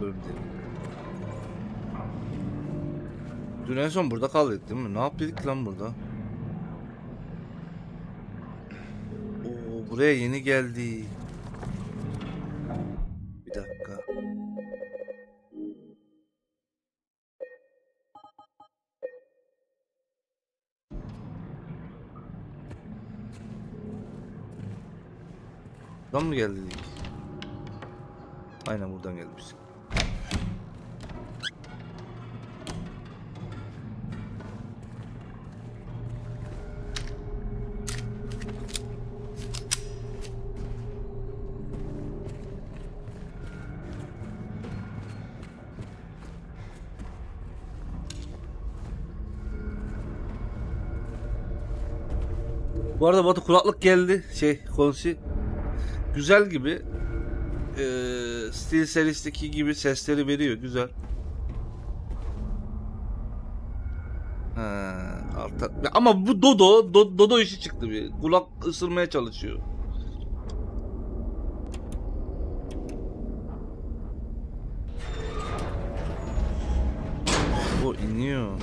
Değil. Dün en son burada kaldık değil mi? Ne yaptık lan burada? Oo, buraya yeni geldi. Bir dakika. Buradan mı geldik? Aynen buradan gelmiştik. Bu arada Batu kulaklık geldi. Şey konsi. Güzel gibi. Ee, Steel serisindeki gibi sesleri veriyor. Güzel. Ha, alta... Ama bu Dodo, Do- Dodo işi çıktı bir. Kulak ısırmaya çalışıyor. Bu iniyor.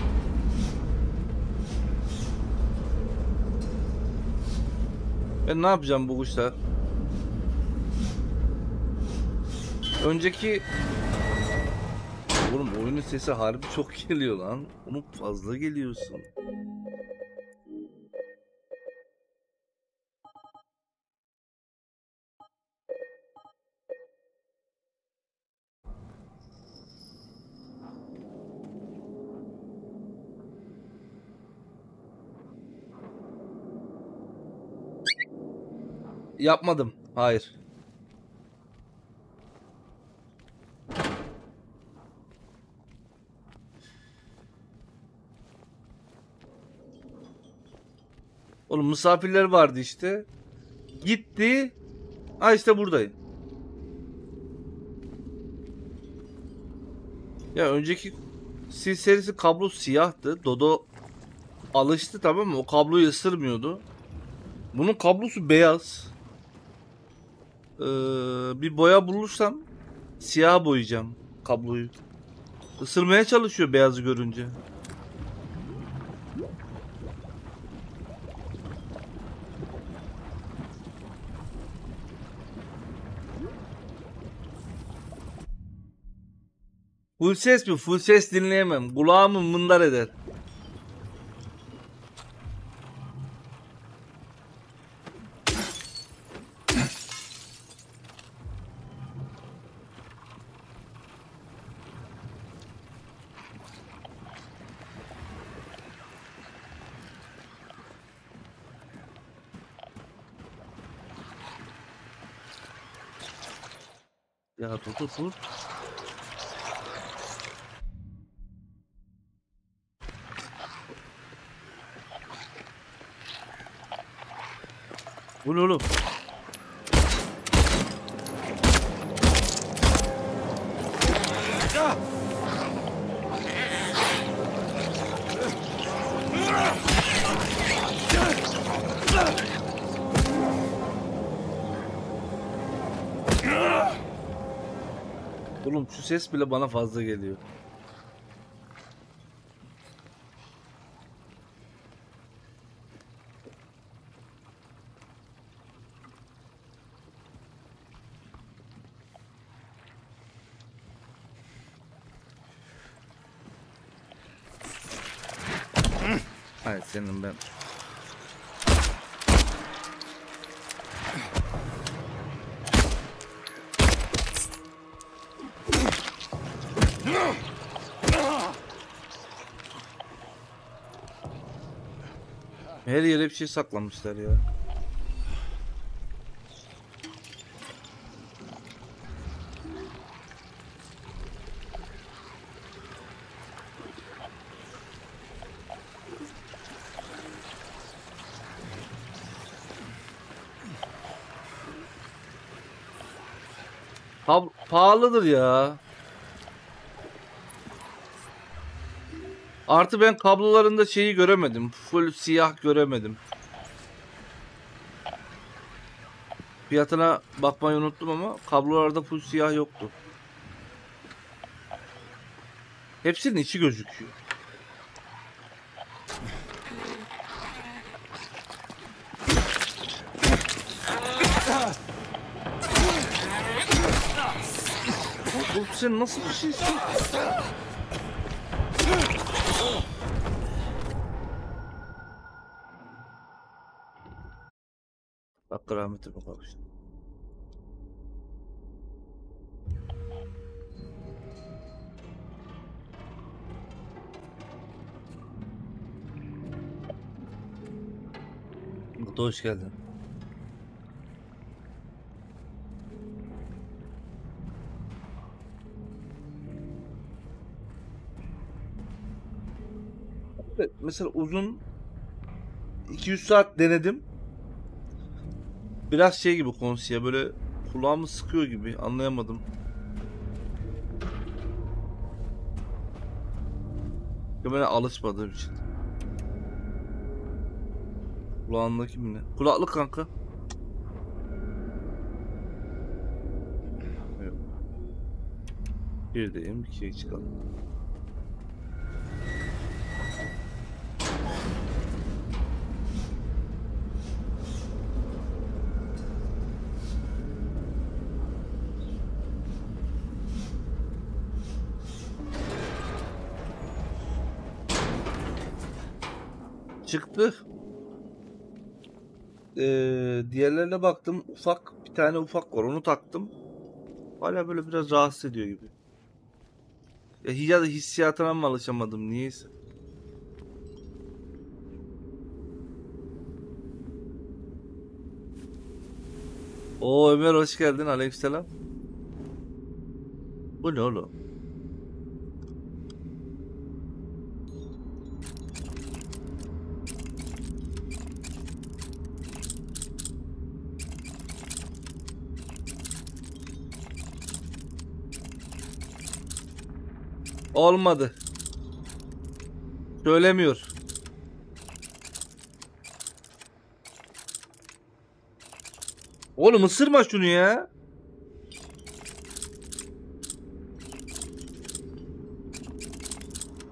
Ben ne yapacağım bu kuşlar? Önceki Oğlum oyunun sesi harbi çok geliyor lan. Oğlum fazla geliyorsun. Yapmadım. Hayır. Oğlum misafirler vardı işte. Gitti. Ha işte buradayım. Ya önceki sil serisi kablo siyahtı. Dodo alıştı tamam mı? O kabloyu ısırmıyordu. Bunun kablosu beyaz. Ee, bir boya bulursam siyah boyayacağım kabloyu. Isırmaya çalışıyor beyazı görünce. Full ses mi? Full ses dinleyemem. Kulağımı mındar eder. Ya dur dur dur. Bu ne oğlum? Ses bile bana fazla geliyor. Hayır senin ben. Her yere bir şey saklamışlar ya. Pa- pahalıdır ya. Artı ben kablolarında şeyi göremedim. Full siyah göremedim. Fiyatına bakmayı unuttum ama kablolarda full siyah yoktu. Hepsinin içi gözüküyor. Bu sen nasıl bir şeysin? Hakkı rahmetine kavuştu. Mutlu hoş geldin. Mesela uzun 200 saat denedim. Biraz şey gibi konsiye böyle kulağımı sıkıyor gibi anlayamadım. Ya ben alışmadığım için. Kulağındaki mi ne? Kulaklık kanka. Yok. Bir deyim, ikiye çıkalım. Çıktı. Ee, diğerlerine baktım. Ufak bir tane ufak var. Onu taktım. Hala böyle biraz rahatsız ediyor gibi. Ya, ya da hissiyatına mı alışamadım niyeyse. Oo Ömer hoş geldin. Aleykümselam. Bu ne oğlum? Olmadı. Söylemiyor. Oğlum ısırma şunu ya.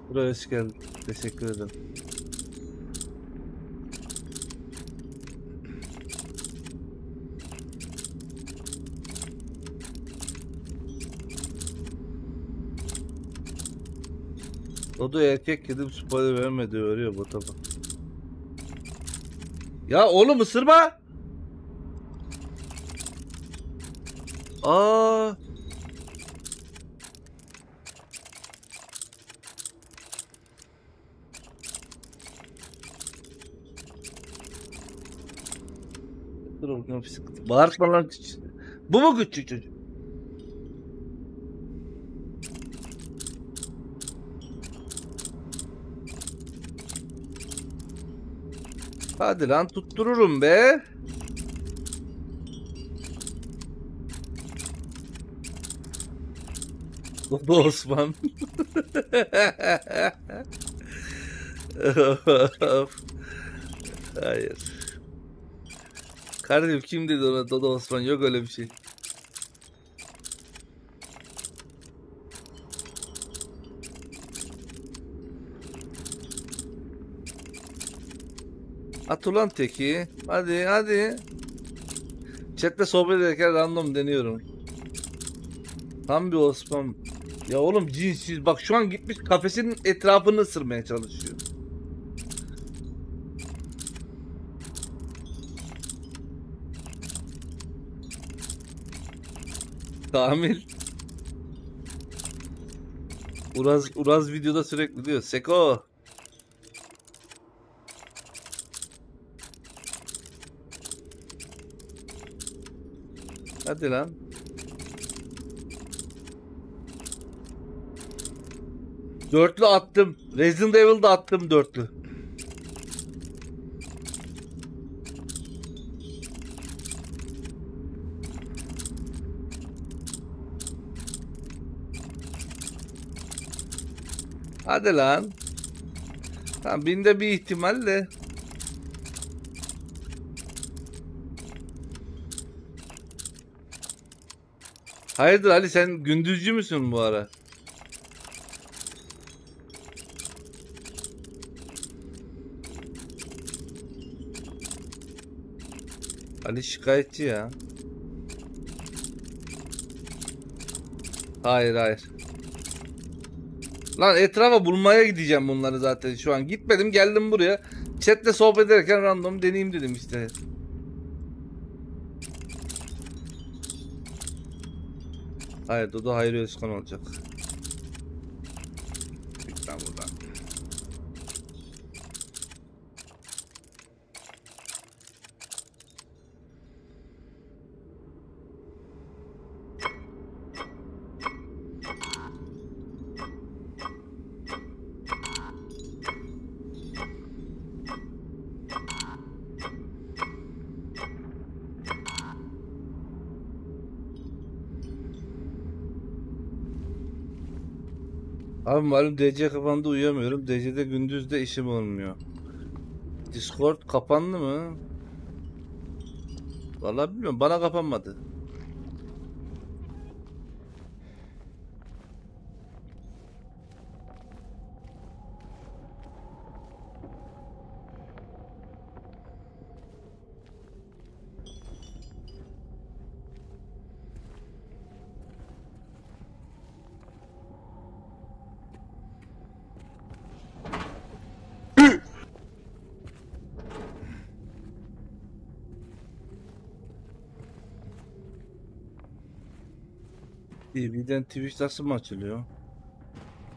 Buraya hoş geldin. Teşekkür ederim. O da erkek gidip spoiler vermedi örüyor bu tabi. Ya oğlum ısırma. Aa. Dur oğlum sıkıntı. Bağırtma lan. Bu mu küçük çocuk? Hadi lan tuttururum be. Baba Osman. Hayır. Kardeşim kim dedi ona Dodo Osman? Yok öyle bir şey. At ulan teki. Hadi hadi. Chat'te sohbet ederken random deniyorum. Tam bir Osman. Ya oğlum cinsiz. Bak şu an gitmiş kafesinin etrafını ısırmaya çalışıyor. Kamil. Uraz, Uraz videoda sürekli diyor. Seko. Hadi lan. Dörtlü attım. Resident Evil'da attım dörtlü. Hadi lan. Tamam binde bir ihtimalle. Hayırdır Ali sen gündüzcü müsün bu ara? Ali şikayetçi ya. Hayır hayır. Lan etrafa bulmaya gideceğim bunları zaten şu an. Gitmedim geldim buraya. Chatle sohbet ederken random deneyim dedim işte. Hayır Dodo Hayri Özkan olacak. Git lan buradan. Abi malum DC kapandı uyuyamıyorum. DC'de gündüz de işim olmuyor. Discord kapandı mı? Vallahi bilmiyorum. Bana kapanmadı. TV'den Twitch nasıl mı açılıyor?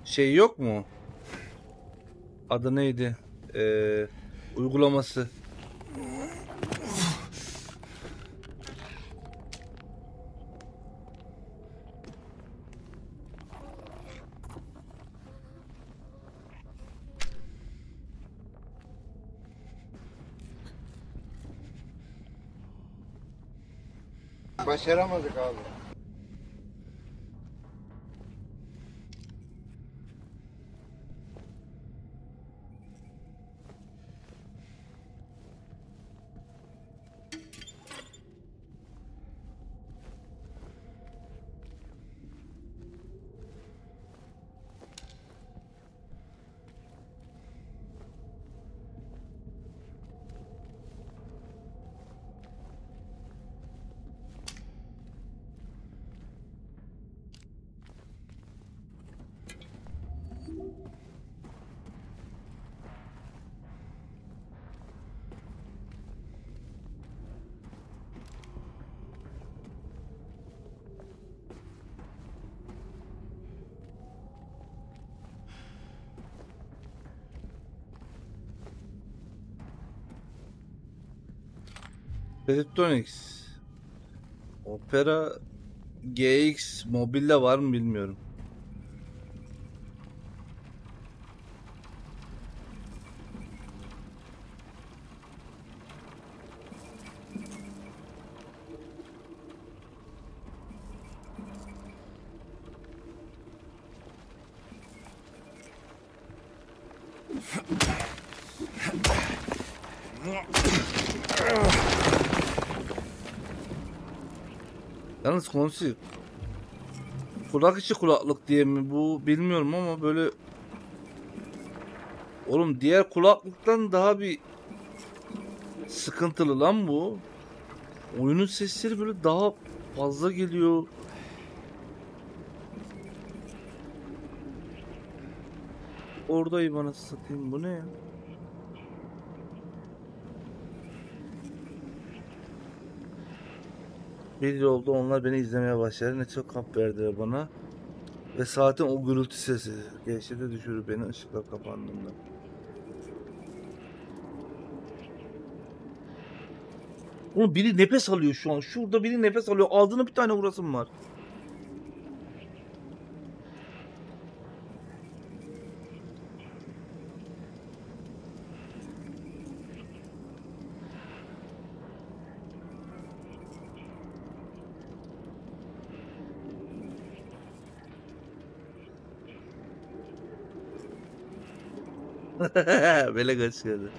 Şey yok mu? Adı neydi? Ee, uygulaması. Başaramadık abi. Electronics. Opera GX mobilde var mı bilmiyorum. Konsi kulak içi kulaklık diye mi bu bilmiyorum ama böyle Oğlum diğer kulaklıktan daha bir sıkıntılı lan bu. Oyunun sesleri böyle daha fazla geliyor. Oradayım anasını satayım bu ne ya? Bir yıl oldu onlar beni izlemeye başladı. Ne çok kamp verdiler bana. Ve saatin o gürültü sesi. Gençliğe düşürür beni ışıklar kapandığında. Oğlum biri nefes alıyor şu an. Şurada biri nefes alıyor. Ağzına bir tane vurasım var. Böyle kaçıyordu.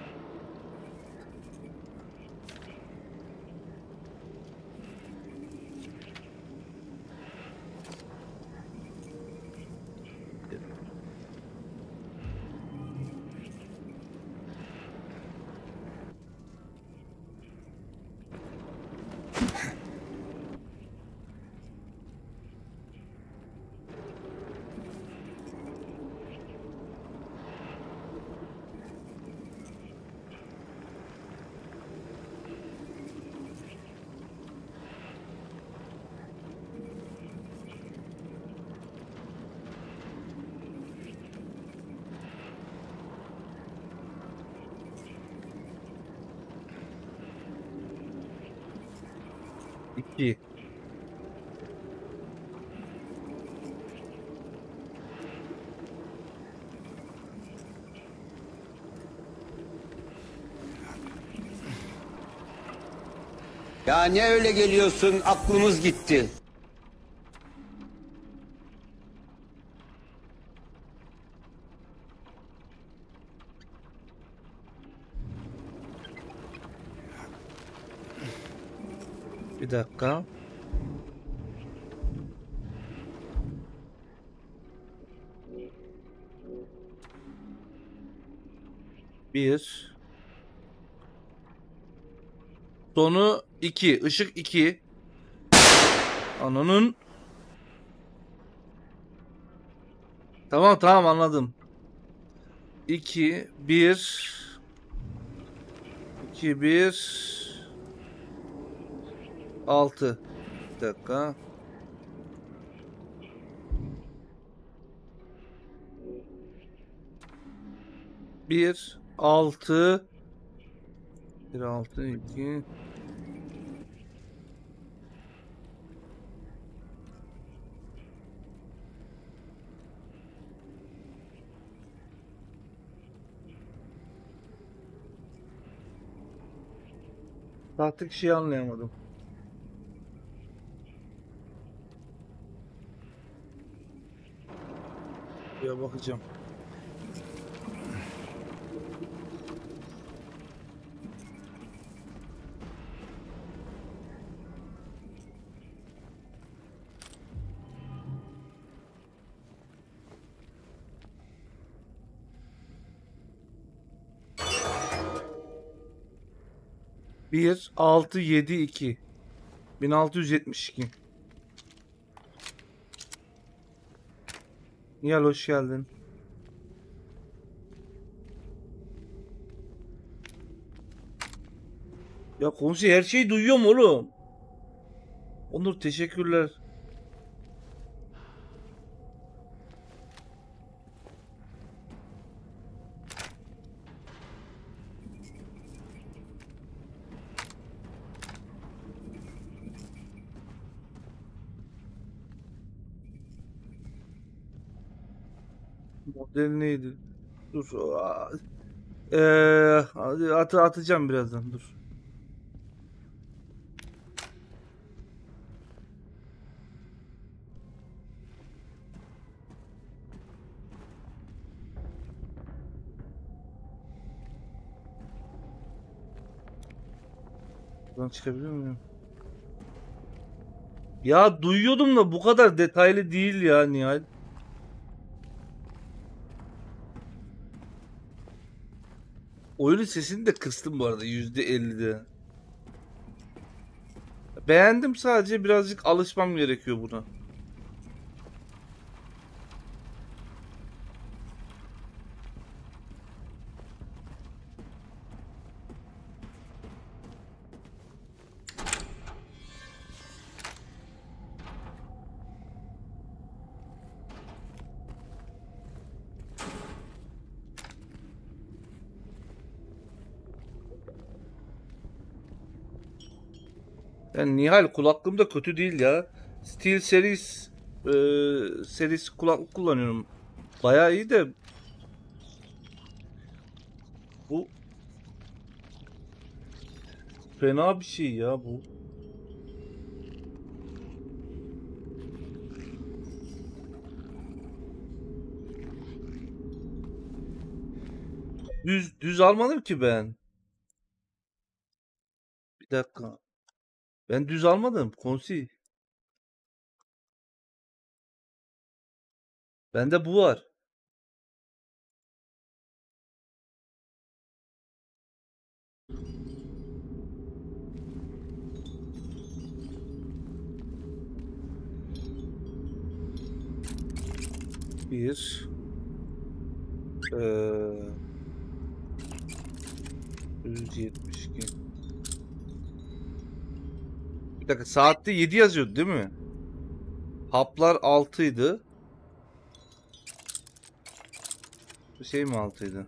Ya ne öyle geliyorsun aklımız gitti. Bir dakika. Bir. Sonu iki. Işık iki. Ananın. Tamam tamam anladım. İki. Bir. İki. Bir. 6 Bir dakika. Bir altı bir altı iki Artık şey anlayamadım. Ya bakacağım. Bir, altı, yedi, iki. Bin altı yüz yetmiş iki. Nihal hoş geldin. Ya konuşuyor her şeyi duyuyorum oğlum. Onur teşekkürler. Neydi? Dur. Eee at atacağım birazdan dur. Buradan çıkabiliyor muyum? Ya duyuyordum da bu kadar detaylı değil ya Nihal. Oyunun sesini de kıstım bu arada %50'de. Beğendim sadece birazcık alışmam gerekiyor buna. Nihal kulaklığım da kötü değil ya. Steel Series e, serisi kulaklık kullanıyorum. Bayağı iyi de bu fena bir şey ya bu. Düz düz almadım ki ben. Bir dakika. Ben düz almadım. Konsi. Bende bu var. Bir. Eee 172. Bir dakika saatte 7 yazıyordu değil mi? Haplar 6 idi. Bu şey mi 6 idi?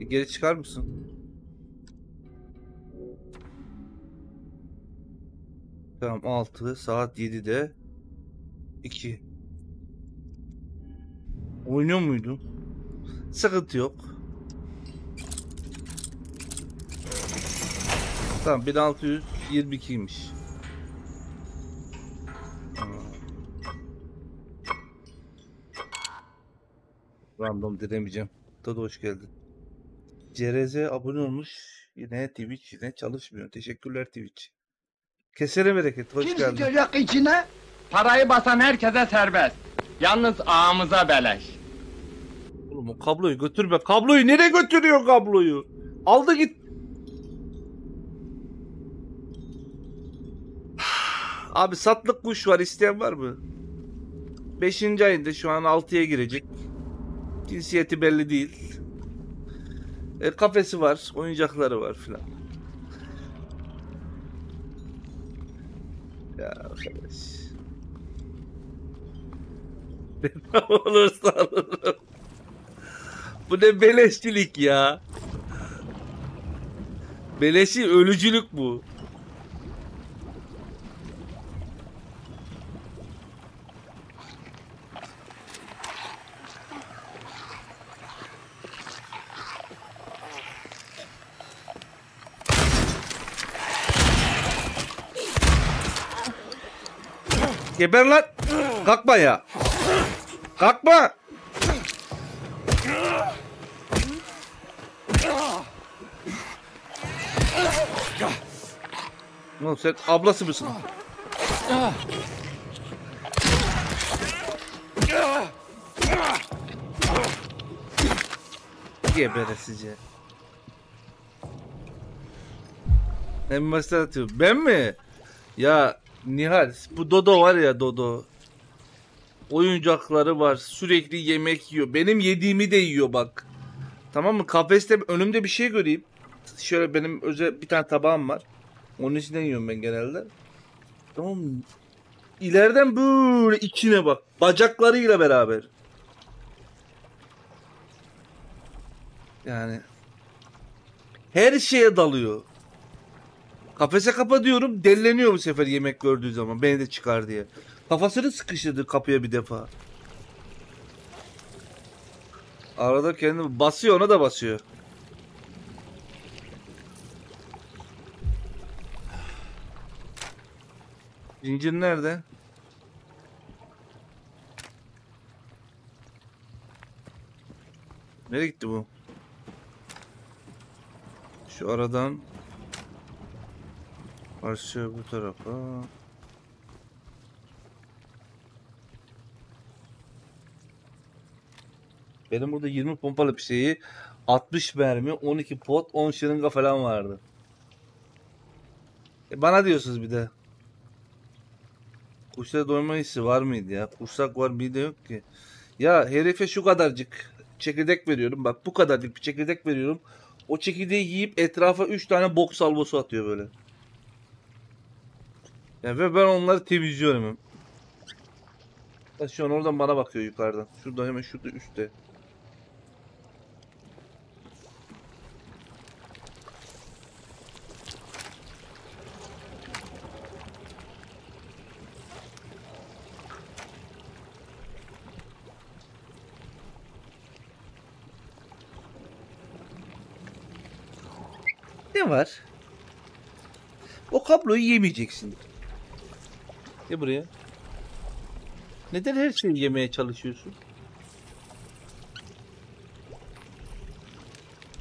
Bir geri çıkar mısın? Tamam 6 saat 7'de 2 Oynuyor muydu? Sıkıntı yok. Tamam 1622'ymiş. Tamam. Random diremeyeceğim. Tadı hoş geldin. CRZ abone olmuş. Yine Twitch yine çalışmıyor. Teşekkürler Twitch. Kesere bereket. Hoş Kim geldin. sıçacak içine? Parayı basan herkese serbest. Yalnız ağamıza beleş. Oğlum o kabloyu götürme. Kabloyu nereye götürüyor kabloyu? Aldı git. Abi satlık kuş var isteyen var mı? 5. ayında şu an 6'ya girecek. Cinsiyeti belli değil. E, kafesi var, oyuncakları var filan. Ya arkadaş. Ne olursa alırım. Bu ne beleşçilik ya. Beleşi ölücülük bu. Geber lan. Kalkma ya. Kalkma. Oğlum sen ablası mısın? Geberesice. Ben mesaj atıyorum. Ben mi? Ya Nihal bu Dodo var ya Dodo. Oyuncakları var. Sürekli yemek yiyor. Benim yediğimi de yiyor bak. Tamam mı? Kafeste önümde bir şey göreyim. Şöyle benim özel bir tane tabağım var. Onun içinden yiyorum ben genelde. Tamam mı? İleriden böyle içine bak. Bacaklarıyla beraber. Yani her şeye dalıyor. Kafese kapa diyorum delleniyor bu sefer yemek gördüğü zaman beni de çıkar diye. Kafasını sıkıştırdı kapıya bir defa. Arada kendi basıyor ona da basıyor. Zincir nerede? Nereye gitti bu? Şu aradan Karşı bu tarafa. Benim burada 20 pompalı bir şeyi 60 mermi, 12 pot, 10 şırınga falan vardı. E bana diyorsunuz bir de. Kuşlara doyma hissi var mıydı ya? Kursak var bir de yok ki. Ya herife şu kadarcık çekirdek veriyorum. Bak bu kadarcık bir çekirdek veriyorum. O çekirdeği yiyip etrafa 3 tane bok salvosu atıyor böyle. Ya ve ben onları temizliyorum. Şu an oradan bana bakıyor yukarıdan. Şurada hemen şurada üstte. Var? O kabloyu yemeyeceksin. Gel buraya. Neden her şeyi yemeye çalışıyorsun?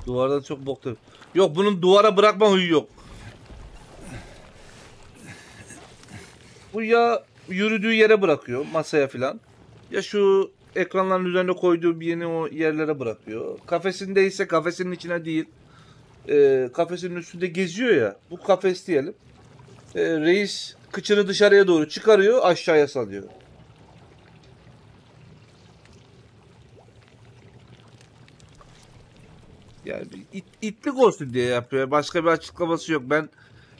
Duvardan çok boktu. Yok bunun duvara bırakma huyu yok. Bu ya yürüdüğü yere bırakıyor masaya filan. Ya şu ekranların üzerine koyduğu bir yeni o yerlere bırakıyor. Kafesindeyse kafesinin içine değil. Ee, kafesinin üstünde geziyor ya. Bu kafes diyelim. Ee, reis kıçını dışarıya doğru çıkarıyor aşağıya salıyor. Yani it, itlik olsun diye yapıyor. Başka bir açıklaması yok. Ben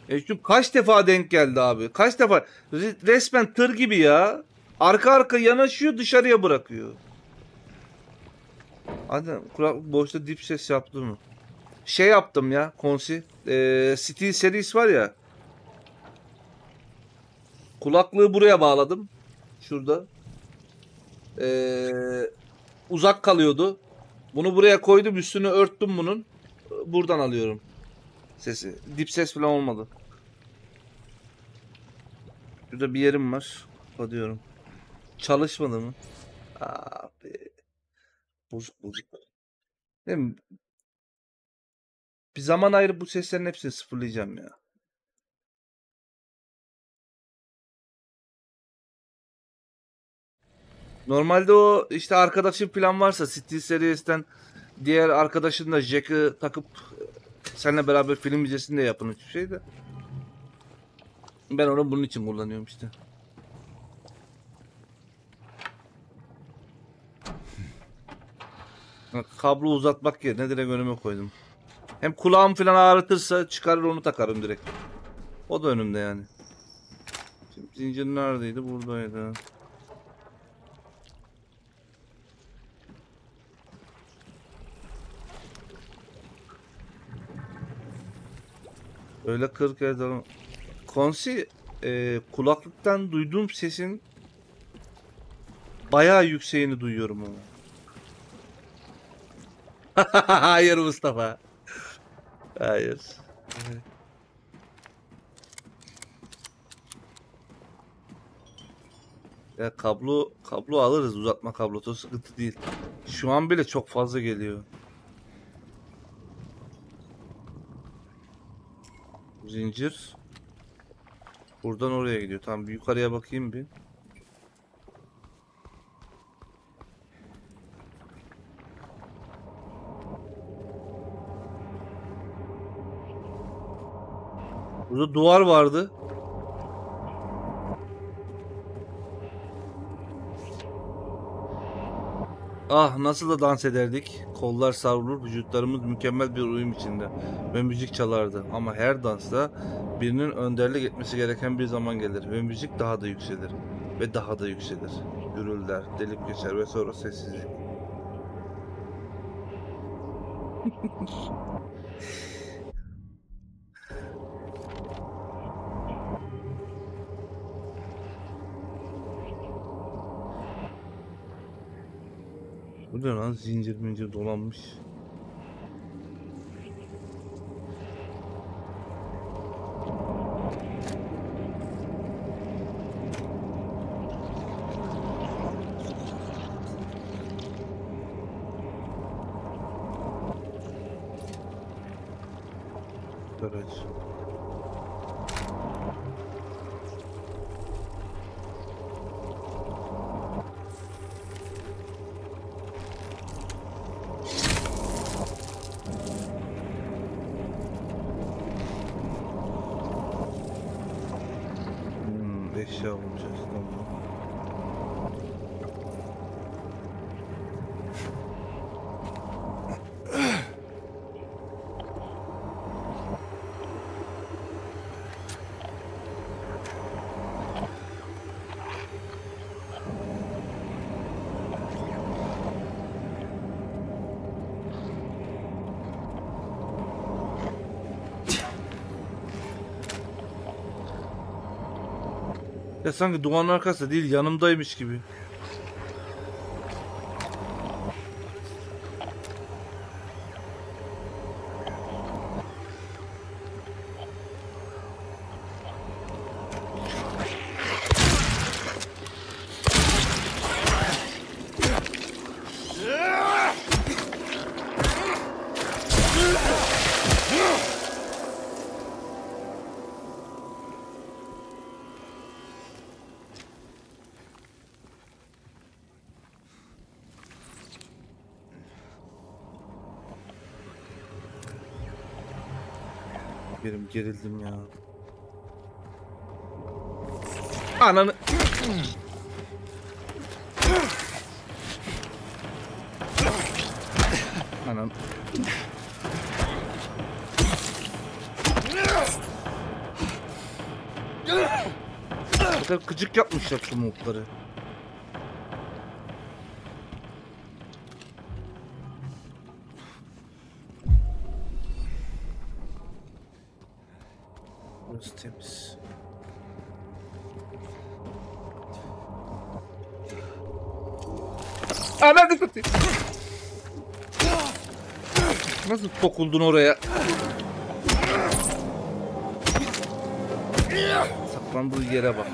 e, şu kaç defa denk geldi abi? Kaç defa? Re- resmen tır gibi ya. Arka arka yanaşıyor dışarıya bırakıyor. Hadi kulak boşta dip ses yaptı mı? Şey yaptım ya konsi. Ee, Steel Series var ya. Kulaklığı buraya bağladım. Şurada. Ee, uzak kalıyordu. Bunu buraya koydum üstünü örttüm bunun. Buradan alıyorum sesi. Dip ses falan olmadı. Şurada bir yerim var. Kapatıyorum. Çalışmadı mı? Abi. Bozuk bozuk. Değil mi? Bir zaman ayrı bu seslerin hepsini sıfırlayacağım ya. Normalde o işte arkadaşın falan varsa Steel Series'ten diğer arkadaşın da Jack'ı takıp seninle beraber film izlesin diye yapın hiçbir şey de. Ben onu bunun için kullanıyorum işte. Kablo uzatmak yerine direkt önüme koydum. Hem kulağım falan ağrıtırsa çıkarır onu takarım direkt. O da önümde yani. Şimdi zincir neredeydi? Buradaydı. Öyle 40 kere daha- Konsi e, kulaklıktan duyduğum sesin bayağı yükseğini duyuyorum ama. Hayır Mustafa. Hayır. Ya kablo kablo alırız uzatma kablosu sıkıntı değil. Şu an bile çok fazla geliyor. Zincir. Buradan oraya gidiyor. Tamam bir yukarıya bakayım bir. Burada duvar vardı. Ah nasıl da dans ederdik. Kollar savrulur, vücutlarımız mükemmel bir uyum içinde ve müzik çalardı. Ama her dansta birinin önderlik etmesi gereken bir zaman gelir ve müzik daha da yükselir ve daha da yükselir. Gürülder, delip geçer ve sonra sessizlik. Bu ne lan zincir mincir dolanmış. Garaj. Hmm, eşya bulacağız tamam. Ya sanki duvarın arkasında değil yanımdaymış gibi. Benim gerildim ya. Ananı... Anan. Kadar gıcık yapmışlar şu mobları. Sokuldun oraya? Saklandığı yere bak.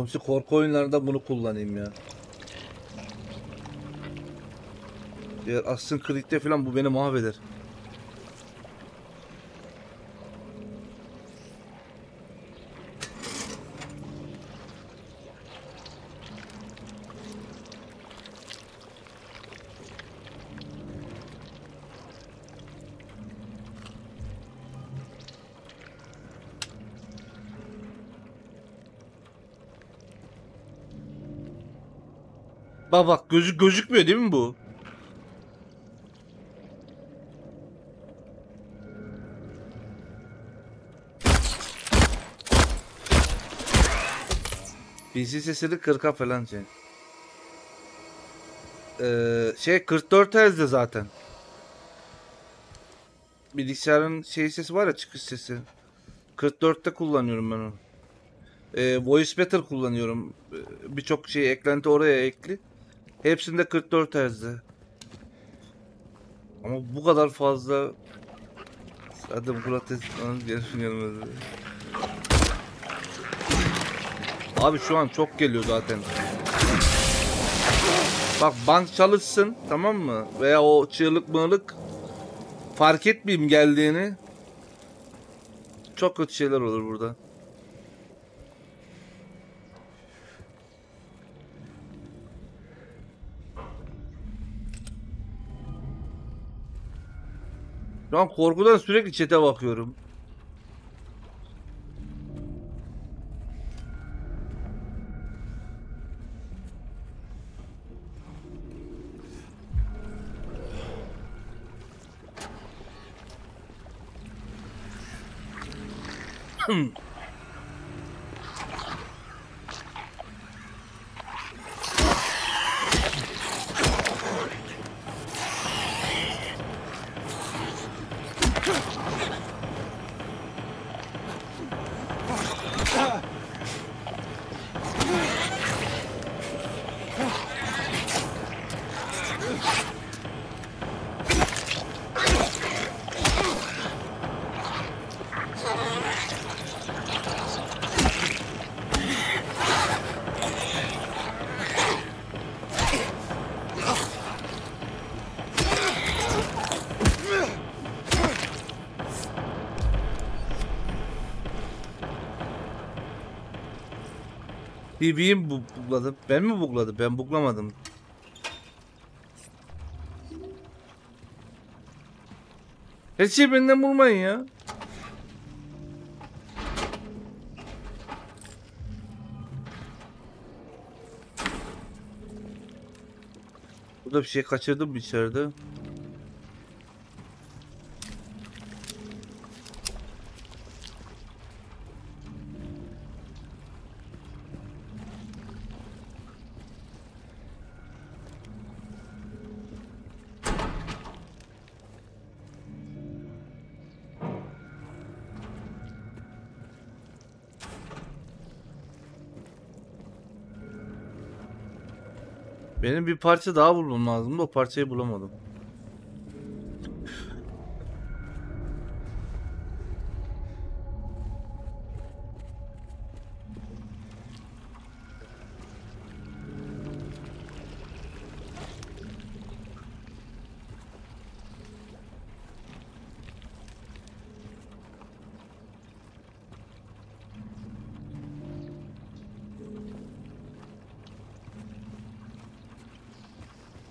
Komşu korku oyunlarında bunu kullanayım ya. Diğer Assassin's Creed'de falan bu beni mahveder. Bak bak gözü gözükmüyor değil mi bu? PC sesini 40'a falan şey. Ee, şey 44 Hz'de zaten. Bilgisayarın şey sesi var ya çıkış sesi. 44'te kullanıyorum ben onu. Ee, Voice Better kullanıyorum. Ee, Birçok şey eklenti oraya ekli. Hepsinde 44 Hz'de. Ama bu kadar fazla Hadi Murat Esman'ın gelmiyorum. Abi şu an çok geliyor zaten. Bak bank çalışsın tamam mı? Veya o çığlık mığlık fark etmeyeyim geldiğini. Çok kötü şeyler olur burada. Şu an korkudan sürekli çete bakıyorum. BB'yi bu bugladı. Ben mi bugladım? Ben buglamadım. Her şeyi benden bulmayın ya. Burada bir şey kaçırdım içeride. Bir parça daha bulmam lazımdı. O parçayı bulamadım.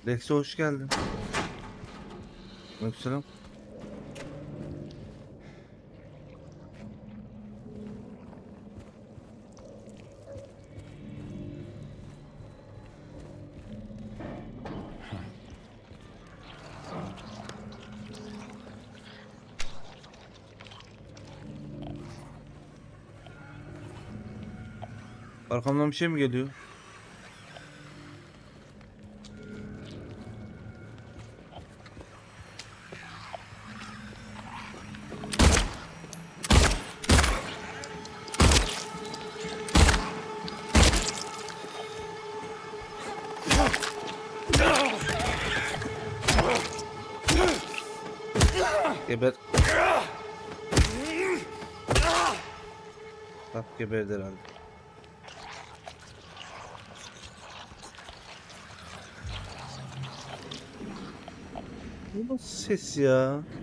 Lex'e hoş geldin. Aleykümselam. Arkamdan bir şey mi geliyor? Bu nasıl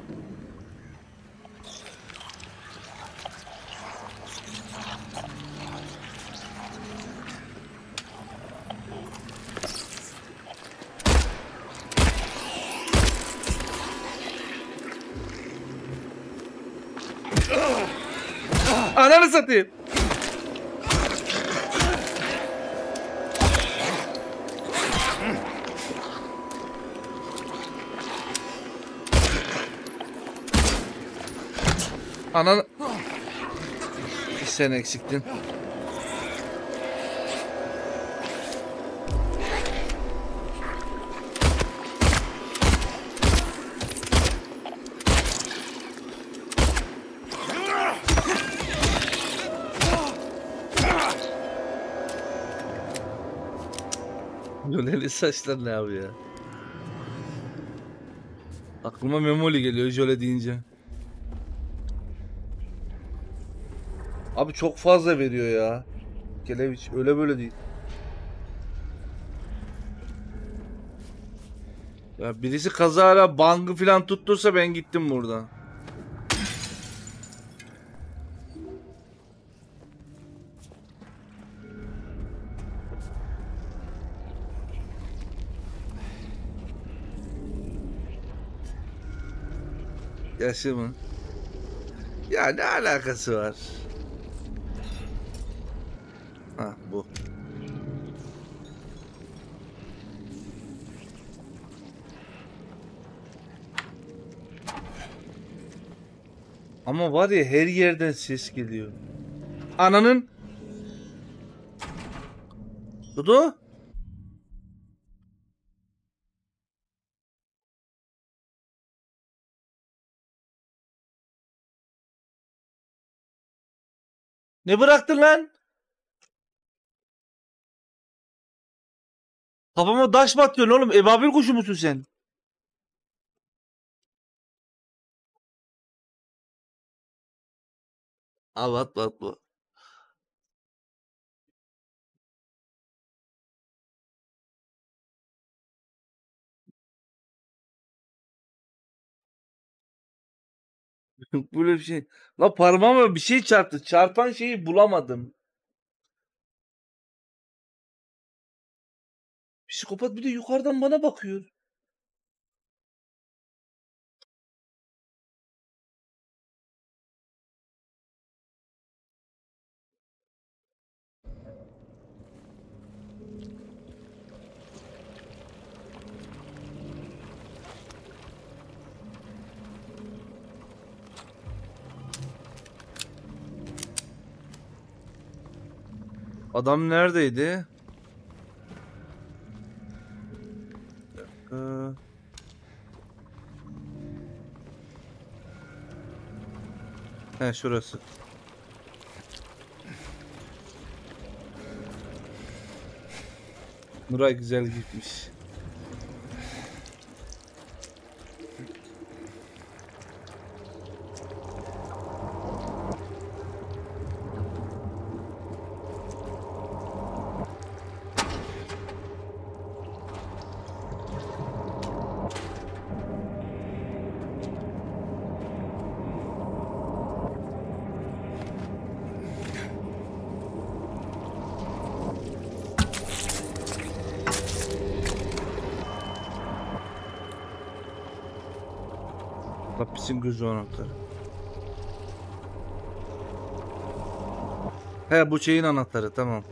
sen eksiktin. Jöleli saçlar ne abi ya? Aklıma Memoli geliyor jöle deyince. Abi çok fazla veriyor ya. Keleviç öyle böyle değil. Ya birisi kazara bangı falan tuttursa ben gittim buradan. Yaşı mı? Ya ne alakası var? Ha bu. Ama var ya her yerden ses geliyor. Ananın Dudu? Ne bıraktın lan? Kafama taş mı atıyorsun oğlum? Ebabil kuşu musun sen? Al atma atma. Böyle bir şey. La parmağıma bir şey çarptı. Çarpan şeyi bulamadım. Psikopat bir de yukarıdan bana bakıyor. Adam neredeydi? Ee... He şurası. Nuray güzel gitmiş. He bu şeyin anahtarı tamam.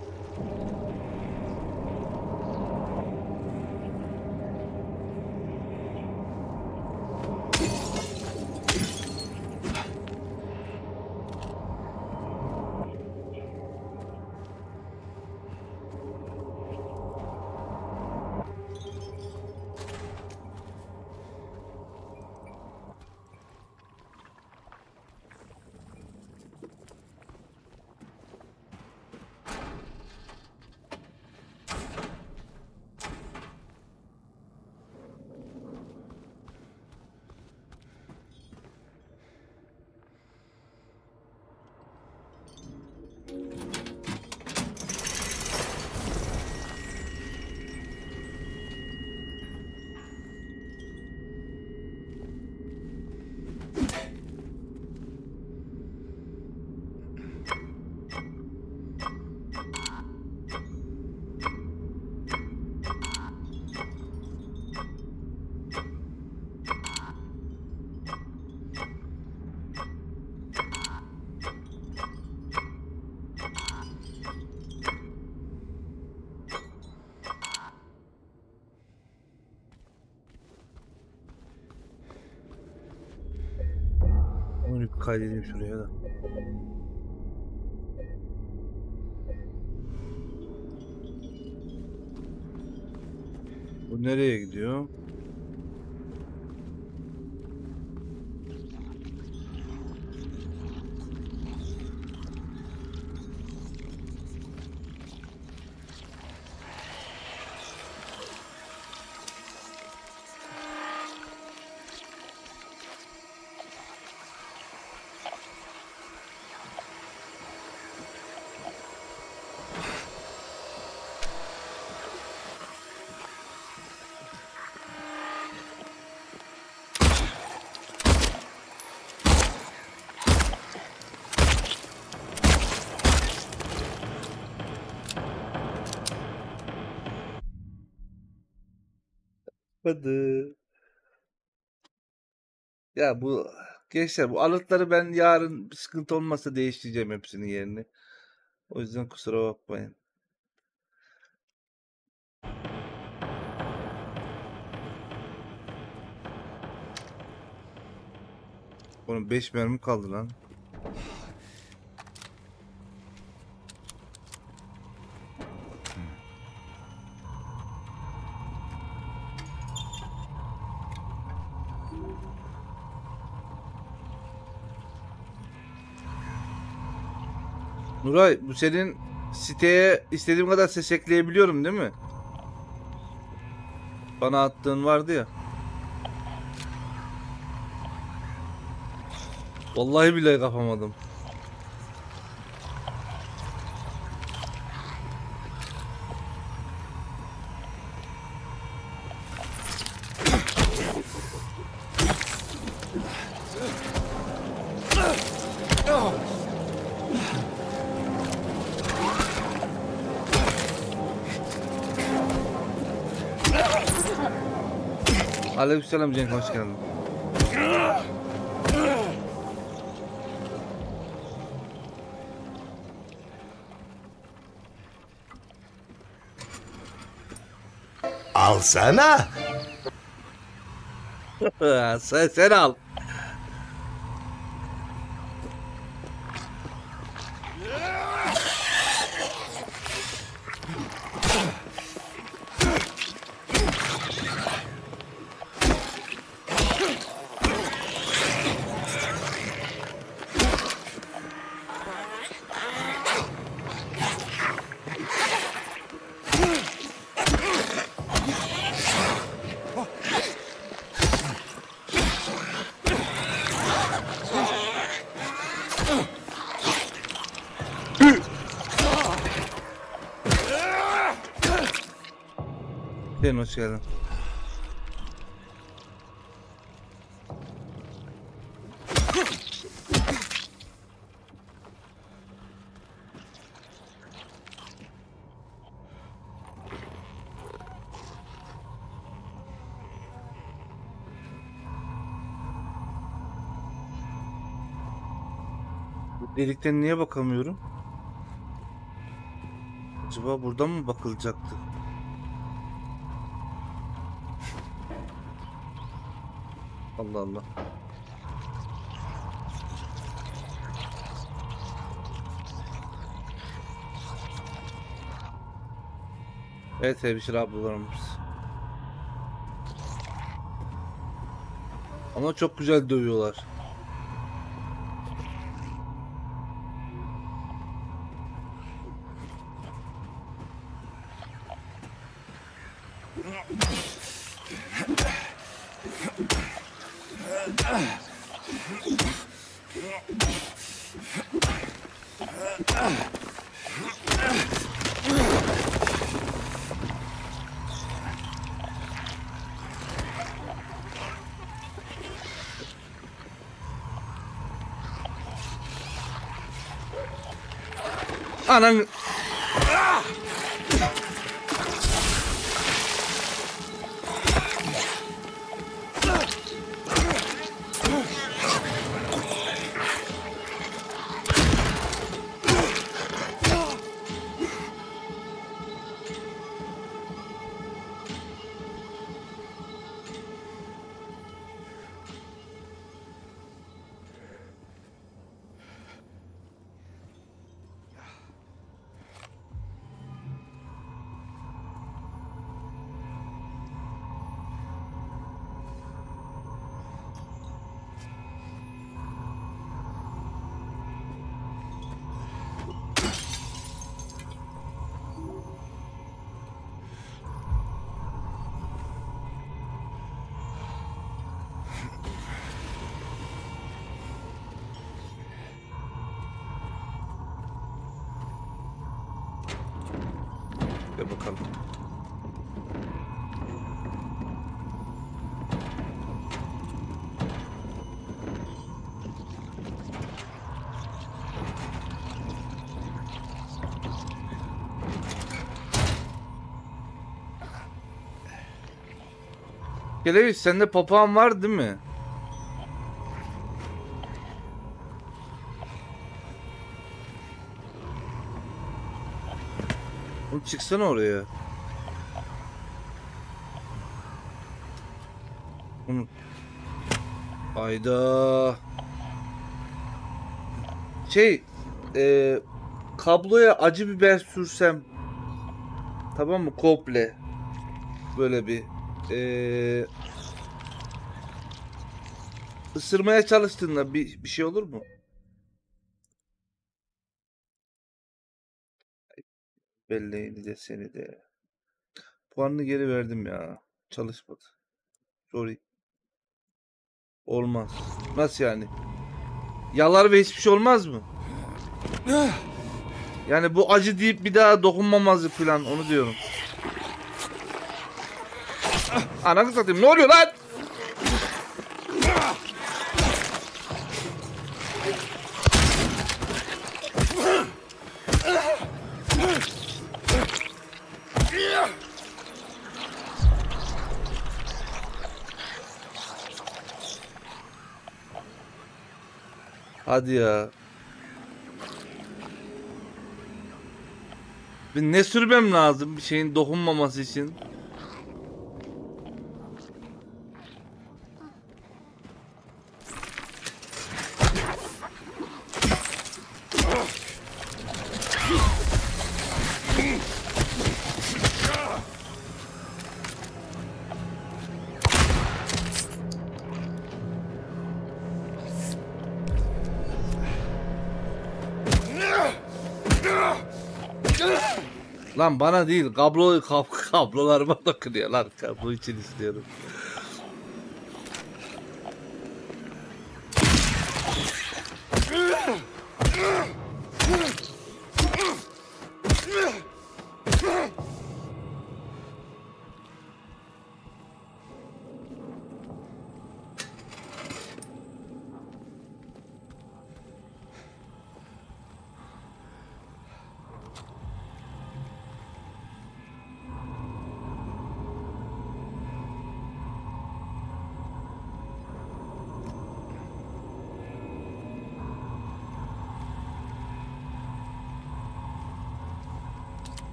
Onu bir kaydedeyim şuraya da. Bu nereye gidiyor? Hadi. Ya bu gençler bu alıtları ben yarın bir sıkıntı olmazsa değiştireceğim hepsinin yerini. O yüzden kusura bakmayın. Onun 5 mermi kaldı lan. Nuray bu senin siteye istediğim kadar ses ekleyebiliyorum değil mi? Bana attığın vardı ya. Vallahi billahi kapamadım. Aleykümselam Cenk hoş geldin. Alsana. sen, sen al. Sen hoş geldin. Delikten niye bakamıyorum? Acaba buradan mı bakılacaktı? Allah Allah. Evet hemşire ablalarımız. Ama çok güzel dövüyorlar. Geleviz sende papağan var değil mi? Oğlum çıksana oraya. Oğlum. Ayda. Şey, e, kabloya acı biber sürsem, tamam mı? Komple. Böyle bir, e, ısırmaya çalıştığında bir, bir şey olur mu? Belleğini de seni de. Puanını geri verdim ya. Çalışmadı. Sorry. Olmaz. Nasıl yani? Yalar ve hiçbir şey olmaz mı? Yani bu acı deyip bir daha dokunmamazlık falan onu diyorum. Ananı satayım ne oluyor lan? Hadi ya. Bir ne sürmem lazım bir şeyin dokunmaması için? Bana değil kablo kab kablolarıma dokunuyor lan kablo için istiyorum.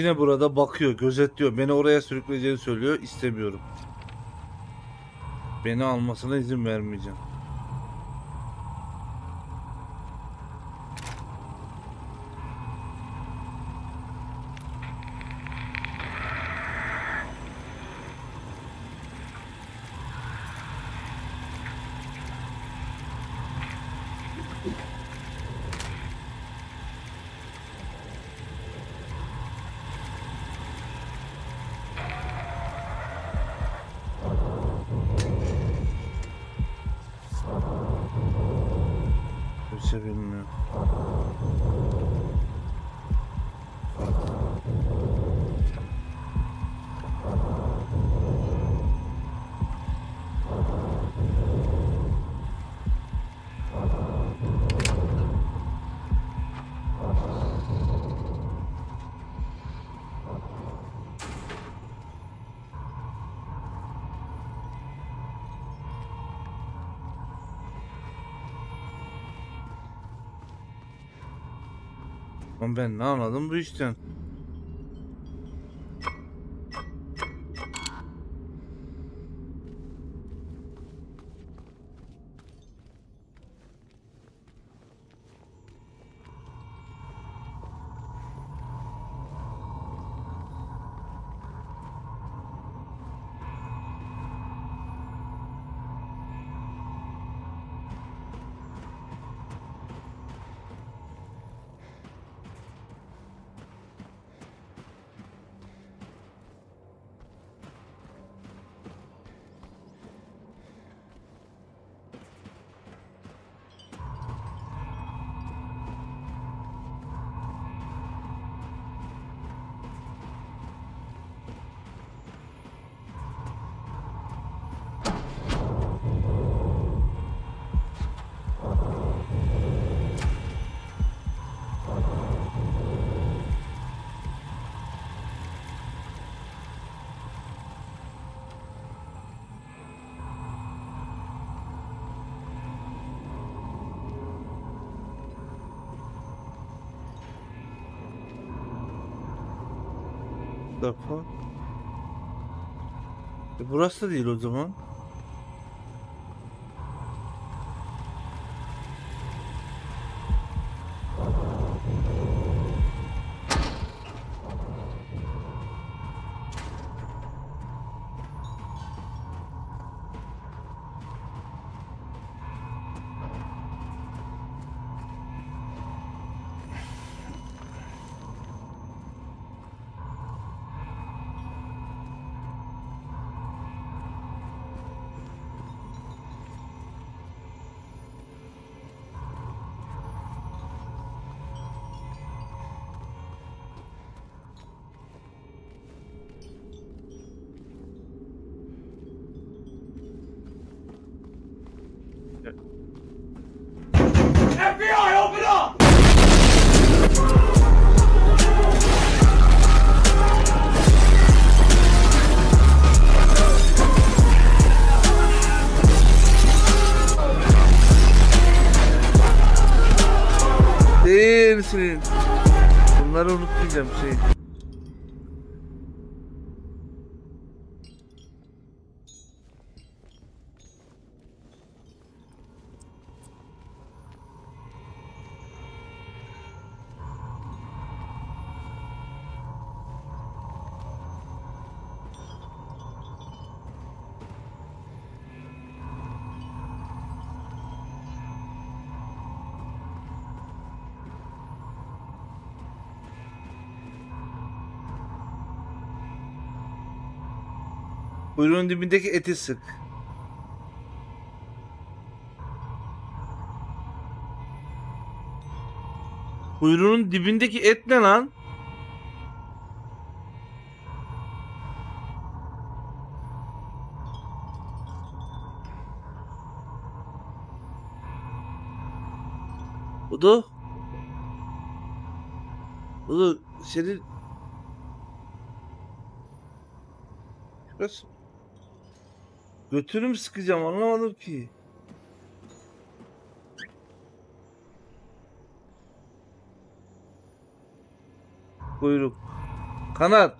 Yine burada bakıyor, gözetliyor. Beni oraya sürükleyeceğini söylüyor. İstemiyorum. Beni almasına izin vermeyeceğim. Kimse bilmiyor. Ben ne anladım bu işten? Burası değil o zaman. Bunları unutmayacağım Kuyruğun dibindeki eti sık. Kuyruğun dibindeki et ne lan? Bu da Bu da senin Şurası mü sıkacağım anlamadım ki. Kuyruk. Kanat.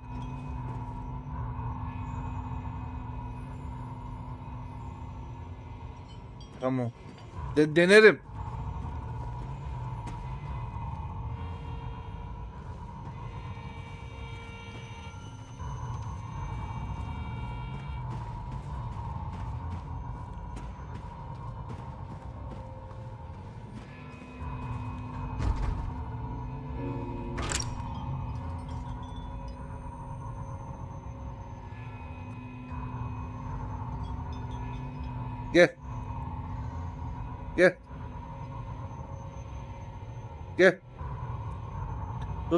Tamam. De- denerim.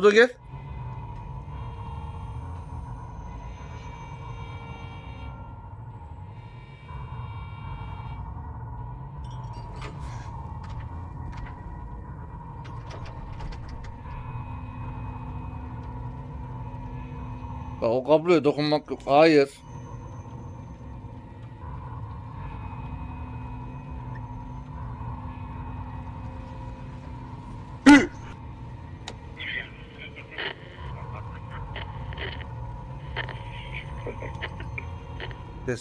Dodo gel. Bak o kabloya dokunmak yok. Hayır.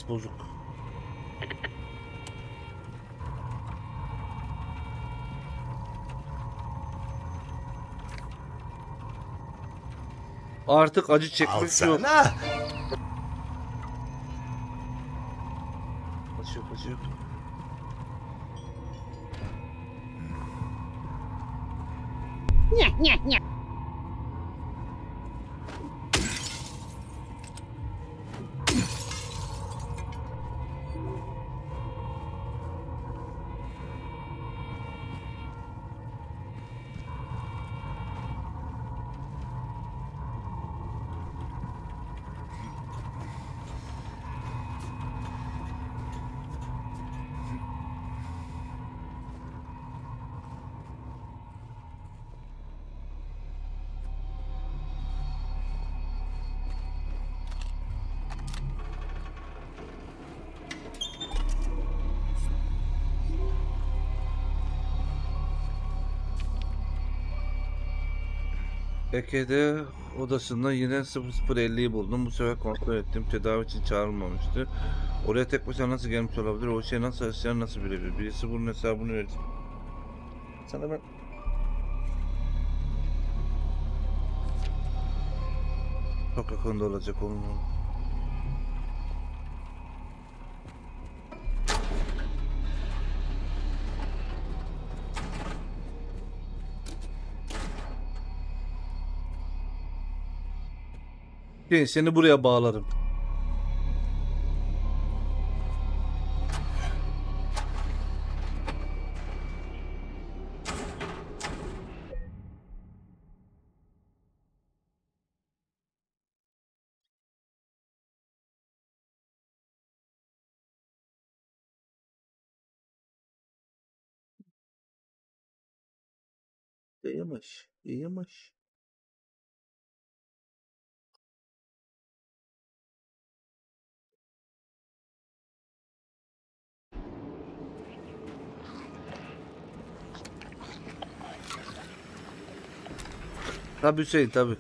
Ses bozuk. Artık acı çekmek yok. Alsana. Kaçıyor EKD odasında yine 0050'yi buldum. Bu sefer kontrol ettim. Tedavi için çağrılmamıştı. Oraya tek başına nasıl gelmiş olabilir? O şey nasıl yaşayan nasıl bilebilir? Birisi bunun hesabını verir. Sana ben... Çok yakında olacak onun. Şey, seni buraya bağlarım. İyiymiş, iyiymiş. Tabii Hüseyin tabii.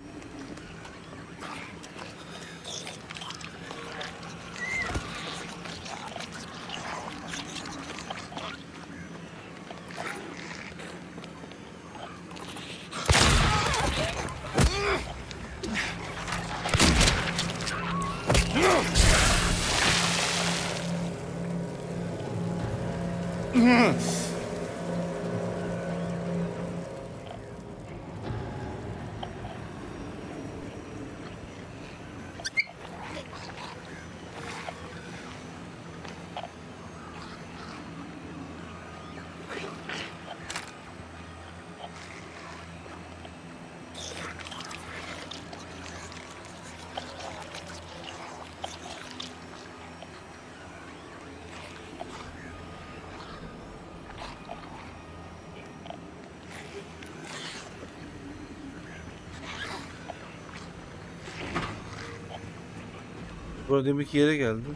Sonra demek ki yere geldim.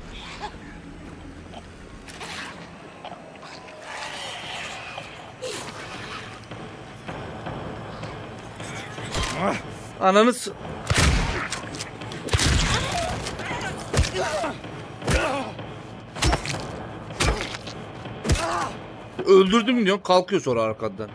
Ah, ananı Öldürdüm diyor kalkıyor sonra arkadan.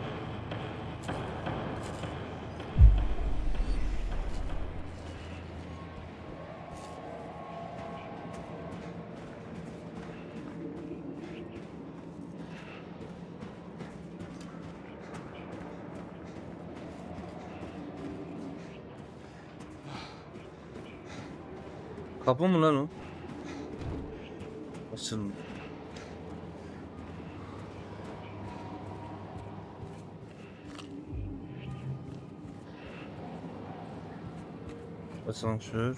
Kapı mı lan o? Asansör.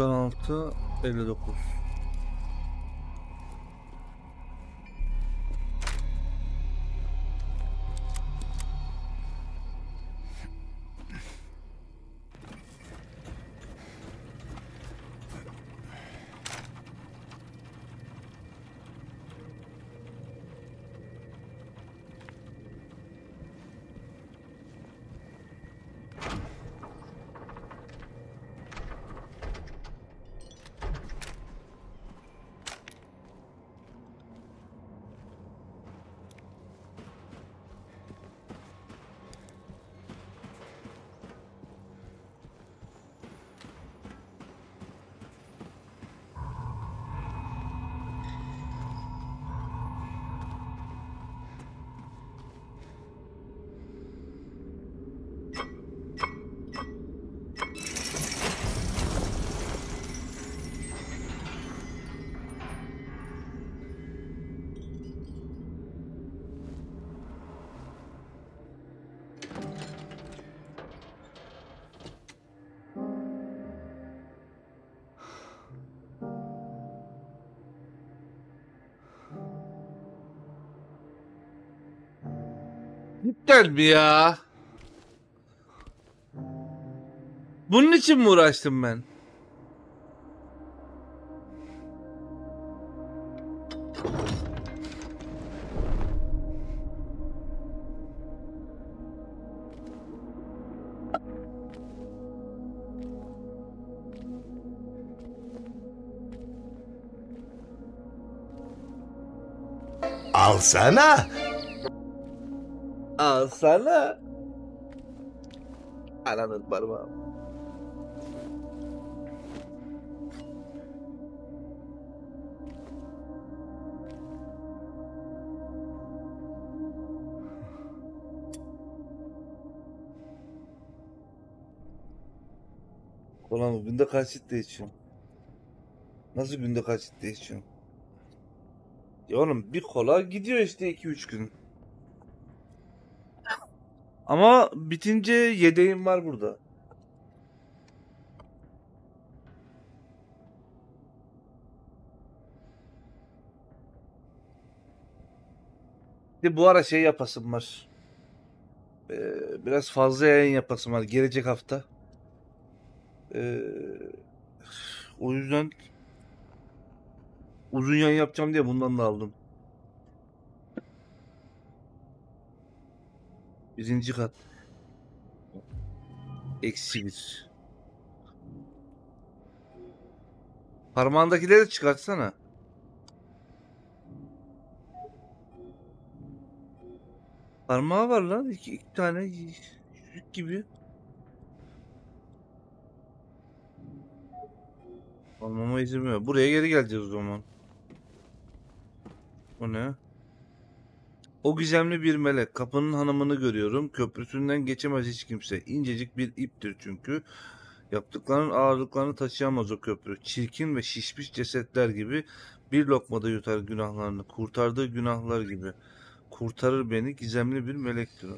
96 59 Gerçekten mi ya? Bunun için mi uğraştım ben? Alsana. Al sana. Ananın parmağı. Ulan günde kaç litre içiyorsun? Nasıl günde kaç litre içiyorsun? Ya oğlum bir kola gidiyor işte 2-3 gün. Ama bitince yedeğim var burada. De bu ara şey yapasım var. Ee, biraz fazla yayın yapasım var gelecek hafta. Ee, o yüzden uzun yayın yapacağım diye bundan da aldım. Birinci kat. Eksi bir. Parmağındakileri çıkartsana. Parmağı var lan. iki, iki tane yüzük gibi. Almama izin vermiyor. Buraya geri geleceğiz o zaman. O ne? O gizemli bir melek. Kapının hanımını görüyorum. Köprüsünden geçemez hiç kimse. İncecik bir iptir çünkü. Yaptıklarının ağırlıklarını taşıyamaz o köprü. Çirkin ve şişmiş cesetler gibi bir lokmada yutar günahlarını. Kurtardığı günahlar gibi. Kurtarır beni gizemli bir melektir o.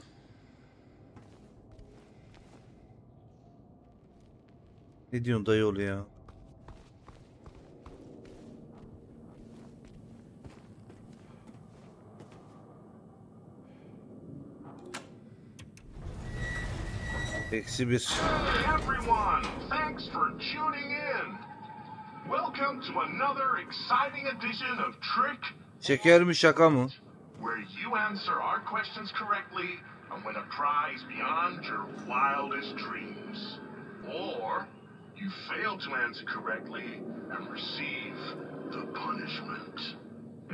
Ne diyorsun dayıoğlu ya? Eksi bir. Hey everyone, thanks for tuning in. Welcome to another exciting edition of Trick, Şeker mi şaka mı? where you answer our questions correctly and win a prize beyond your wildest dreams. Or you fail to answer correctly and receive the punishment.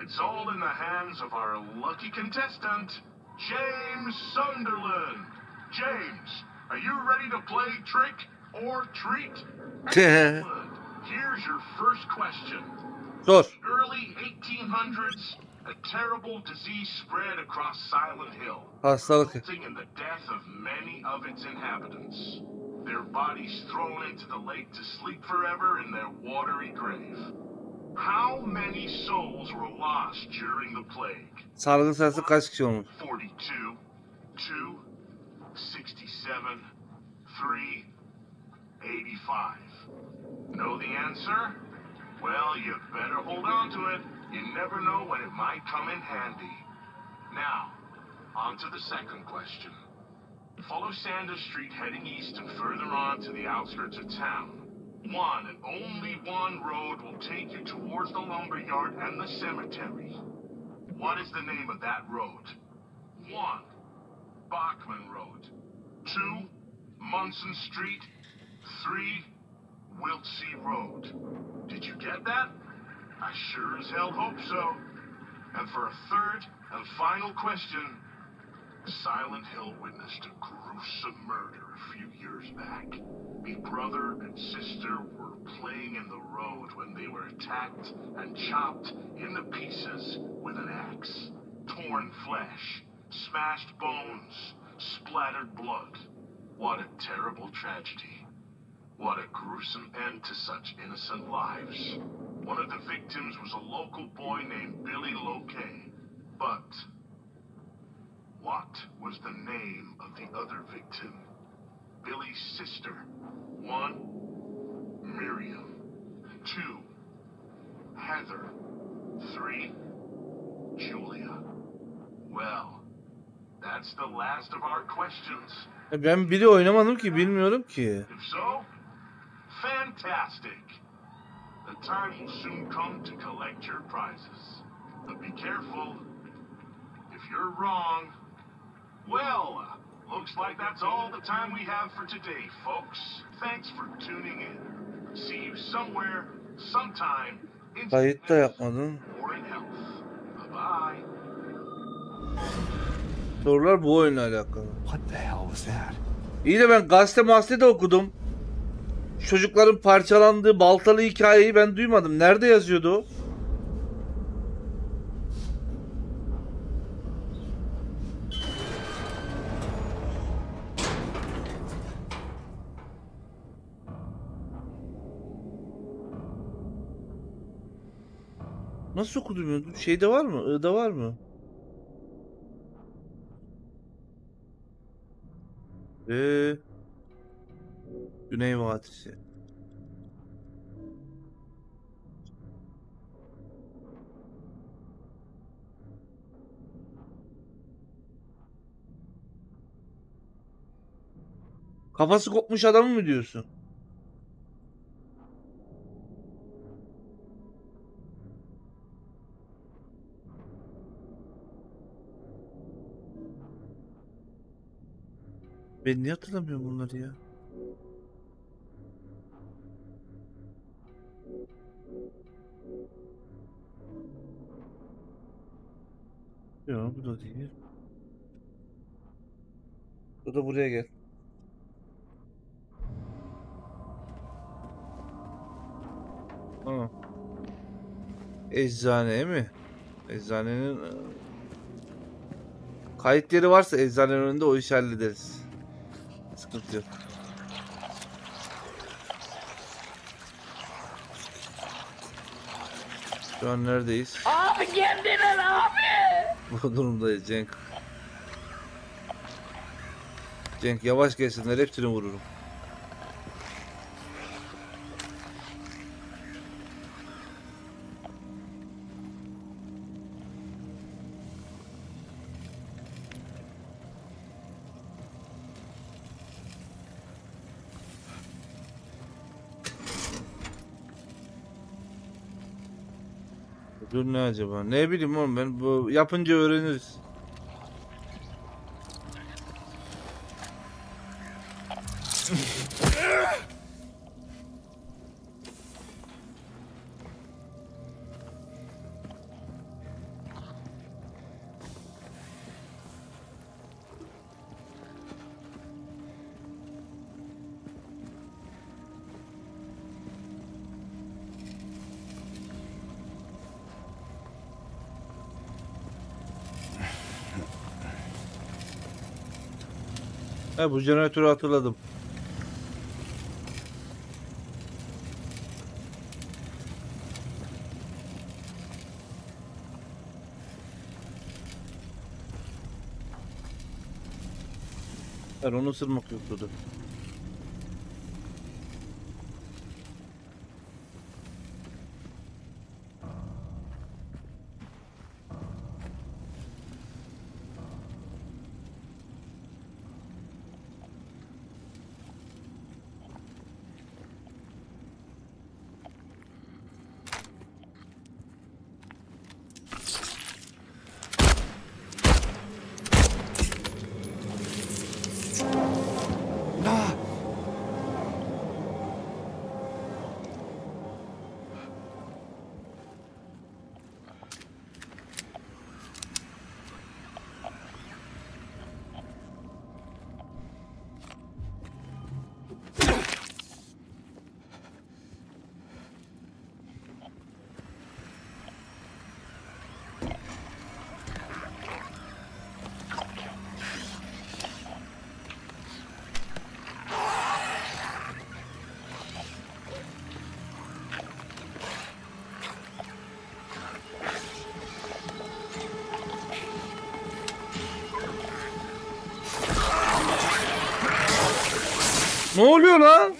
It's all in the hands of our lucky contestant, James Sunderland. James, are you ready to play trick or treat? Here's your first question. Sor. Early 1800s, a terrible disease spread across Silent Hill, Hastalık. resulting in the death of many of its inhabitants. Their bodies thrown into the lake to sleep forever in their watery grave. How many souls were lost during the plague? Salgın sayısı kaç kişi olmuş? 42, 2, 67, 3, 85. Know the answer? Well, you better hold on to it. You never know when it might come in handy. Now, on to the second question. Follow Sanders Street heading east and further on to the outskirts of town. One and only one road will take you towards the lumber yard and the cemetery. What is the name of that road? One, Bachman Road. Two, Munson Street. Three, Wiltsey Road. Did you get that? I sure as hell hope so. And for a third and final question, Silent Hill witnessed a gruesome murder a few years back. A brother and sister were playing in the road when they were attacked and chopped into pieces with an axe. Torn flesh, smashed bones, splattered blood. What a terrible tragedy. What a gruesome end to such innocent lives. One of the victims was a local boy named Billy Loke. But what was the name of the other victim? Billy's sister. One, Miriam. Two, Heather. Three, Julia. Well, that's the last of our questions. E Ben biri oynamadım ki bilmiyorum ki. If so, fantastic. The time will soon come to collect your prizes. But be careful. If you're wrong, well, looks like that's all the time we have for today, folks. Thanks for tuning in. See you somewhere, sometime, Kayıt da yapmadın. health. Bye-bye. Sorular bu oyunla alakalı. What the hell was that? İyi de ben gazete mahsede okudum. Çocukların parçalandığı baltalı hikayeyi ben duymadım. Nerede yazıyordu o? Nasıl okudum ya? Şeyde var mı? I'da var mı? Ee, Güney Vadisi. Kafası kopmuş adamı mı diyorsun? Ben niye hatırlamıyorum bunları ya? Yok bu da değil. Bu da buraya gel. Ha. Eczane mi? Eczanenin e, Kayıt yeri varsa eczanenin önünde o işi hallederiz. Sıkıntı yok. Şu an neredeyiz? Abi kendiler abi. Bu durumdayız Cenk. Cenk yavaş gelsinler hepsini vururum. Dur ne acaba? Ne bileyim oğlum ben bu yapınca öğreniriz. He bu jeneratörü hatırladım. Ben onu ısırmak yoktu. Ne oluyor lan?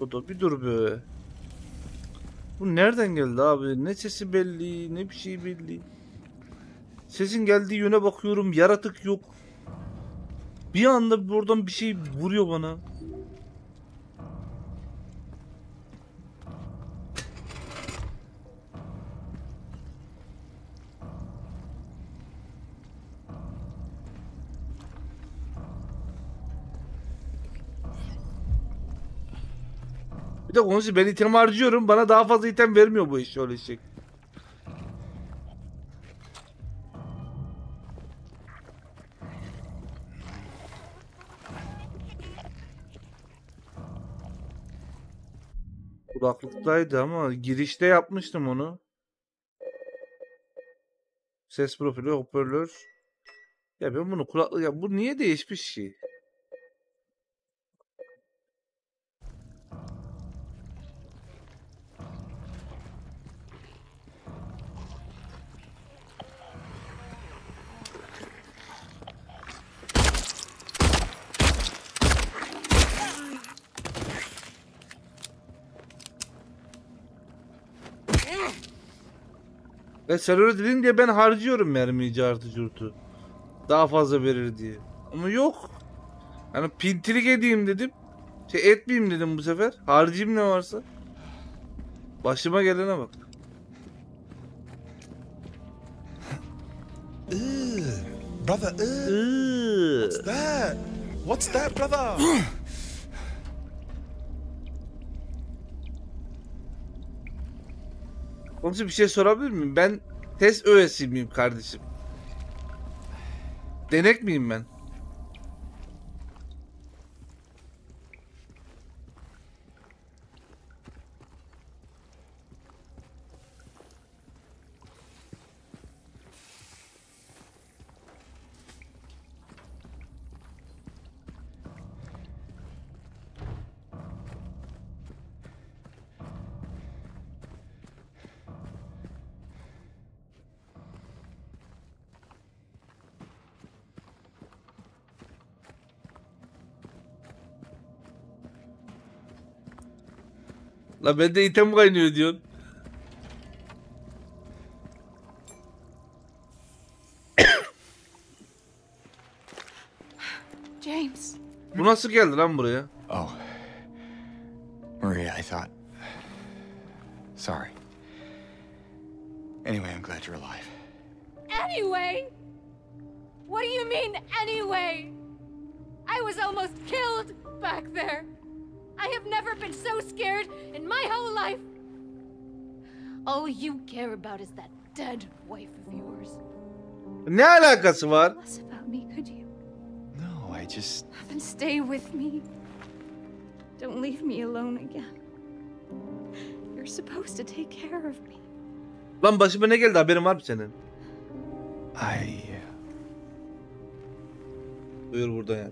Bu da bir dur be. Bu nereden geldi abi? Ne sesi belli, ne bir şey belli. Sesin geldiği yöne bakıyorum, yaratık yok. Bir anda buradan bir şey vuruyor bana. De konusu ben item harcıyorum. Bana daha fazla item vermiyor bu iş öyle şey. Kulaklıktaydı ama girişte yapmıştım onu. Ses profili, hoparlör. Ya ben bunu kulaklık ya bu niye değişmiş ki? Sen öyle dedin diye ben harcıyorum mermiyi cartı curtu. Daha fazla verir diye. Ama yok. Yani pintilik edeyim dedim. Şey etmeyeyim dedim bu sefer. Harcayayım ne varsa. Başıma gelene bak. Brother, uh, Iıı. that? What's that, brother? Komşu bir şey sorabilir miyim? Ben test öğesi miyim kardeşim? Denek miyim ben? La bende item kaynıyor diyorsun. James. Bu nasıl geldi lan buraya? Oh. About is that dead wife of yours. Ne alakası var? Less about me, could you? No, I just. Then stay with me. Don't leave me alone again. You're supposed to take care of me. Lan başıma ne geldi haberin var mı senin? I. Buyur burada ya.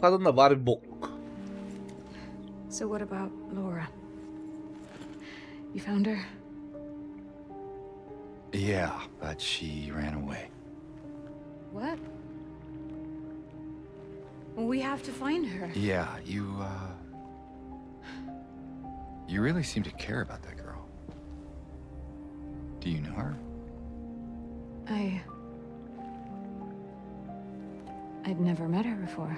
Kadında var bir bokluk. So what about Laura? You found her? Yeah, but she ran away. What? We have to find her. Yeah, you, uh. You really seem to care about that girl. Do you know her? I. I'd never met her before.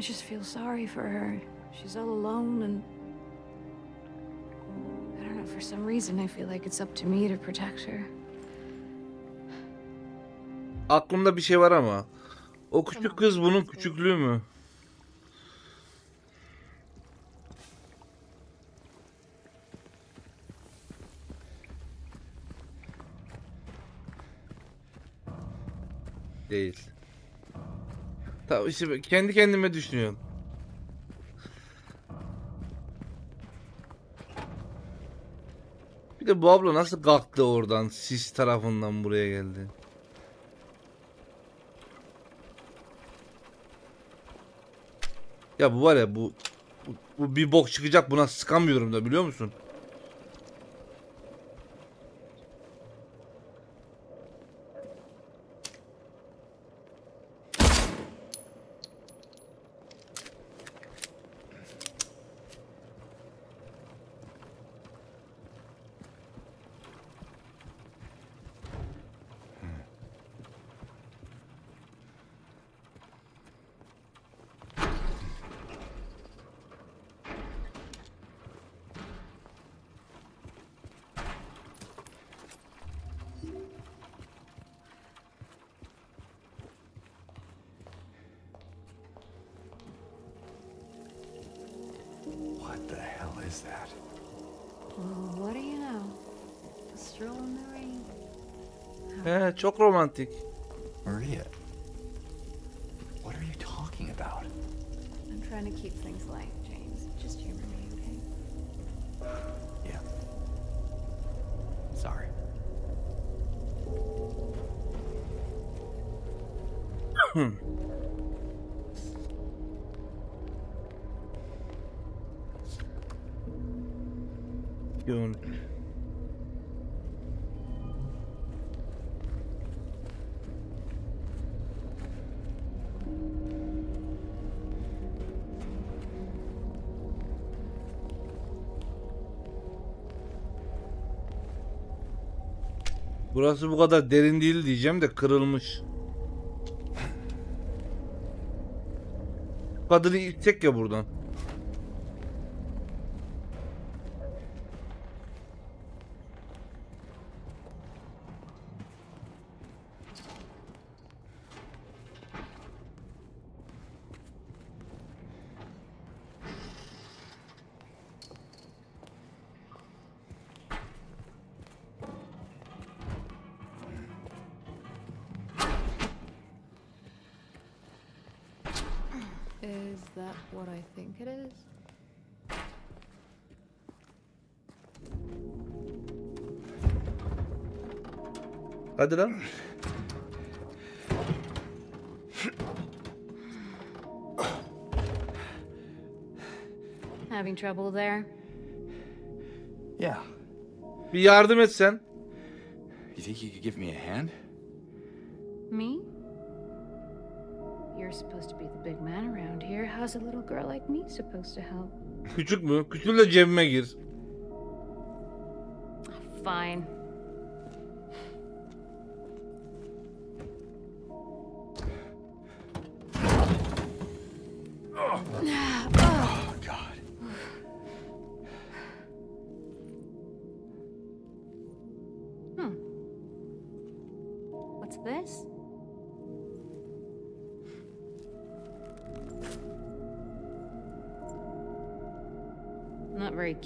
I just feel sorry for her. She's all alone and. I don't know, for some reason, I feel like it's up to me to protect her. Aklımda bir şey var ama. O küçük kız bunun küçüklüğü mü? Değil. İşte kendi kendime düşünüyorum. Bir de bu abla nasıl kalktı oradan sis tarafından buraya geldi. Ya bu var ya bu, bu, bu bir bok çıkacak buna sıkamıyorum da biliyor musun? Çok romantik. Burası bu kadar derin değil diyeceğim de kırılmış. Kadını itecek ya buradan. Hadi lan. Having trouble there? Yeah. Bir yardım et sen. You think you could give me a hand? Me? You're supposed to be the big man around here. How's a little girl like me supposed to help? Küçük mü? Küçül de cebime gir. Fine.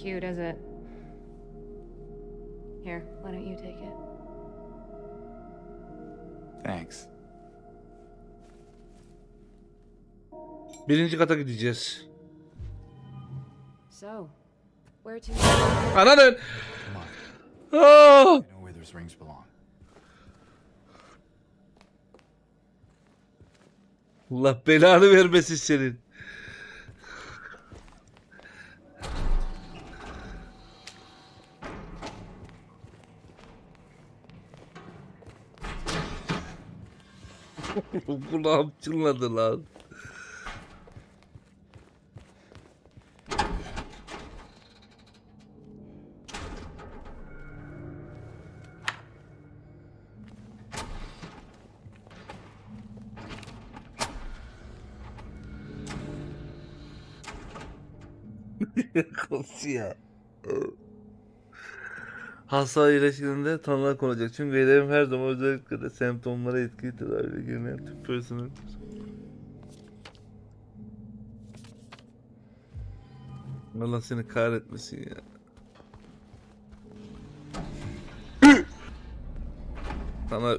Cute, is it? Here, why don't you take it? Thanks. Birinci kata gideceğiz. So, where to? Ananın. Come on. I know where those rings belong. Allah belanı vermesin senin. Kulağım çınladı lan. Kosya. Hasta iyileştiğinde tanılar konacak. Çünkü hedefim her zaman özellikle de semptomlara etkili tedaviyle girmeyen tüm personel. Allah seni kahretmesin ya. Sana.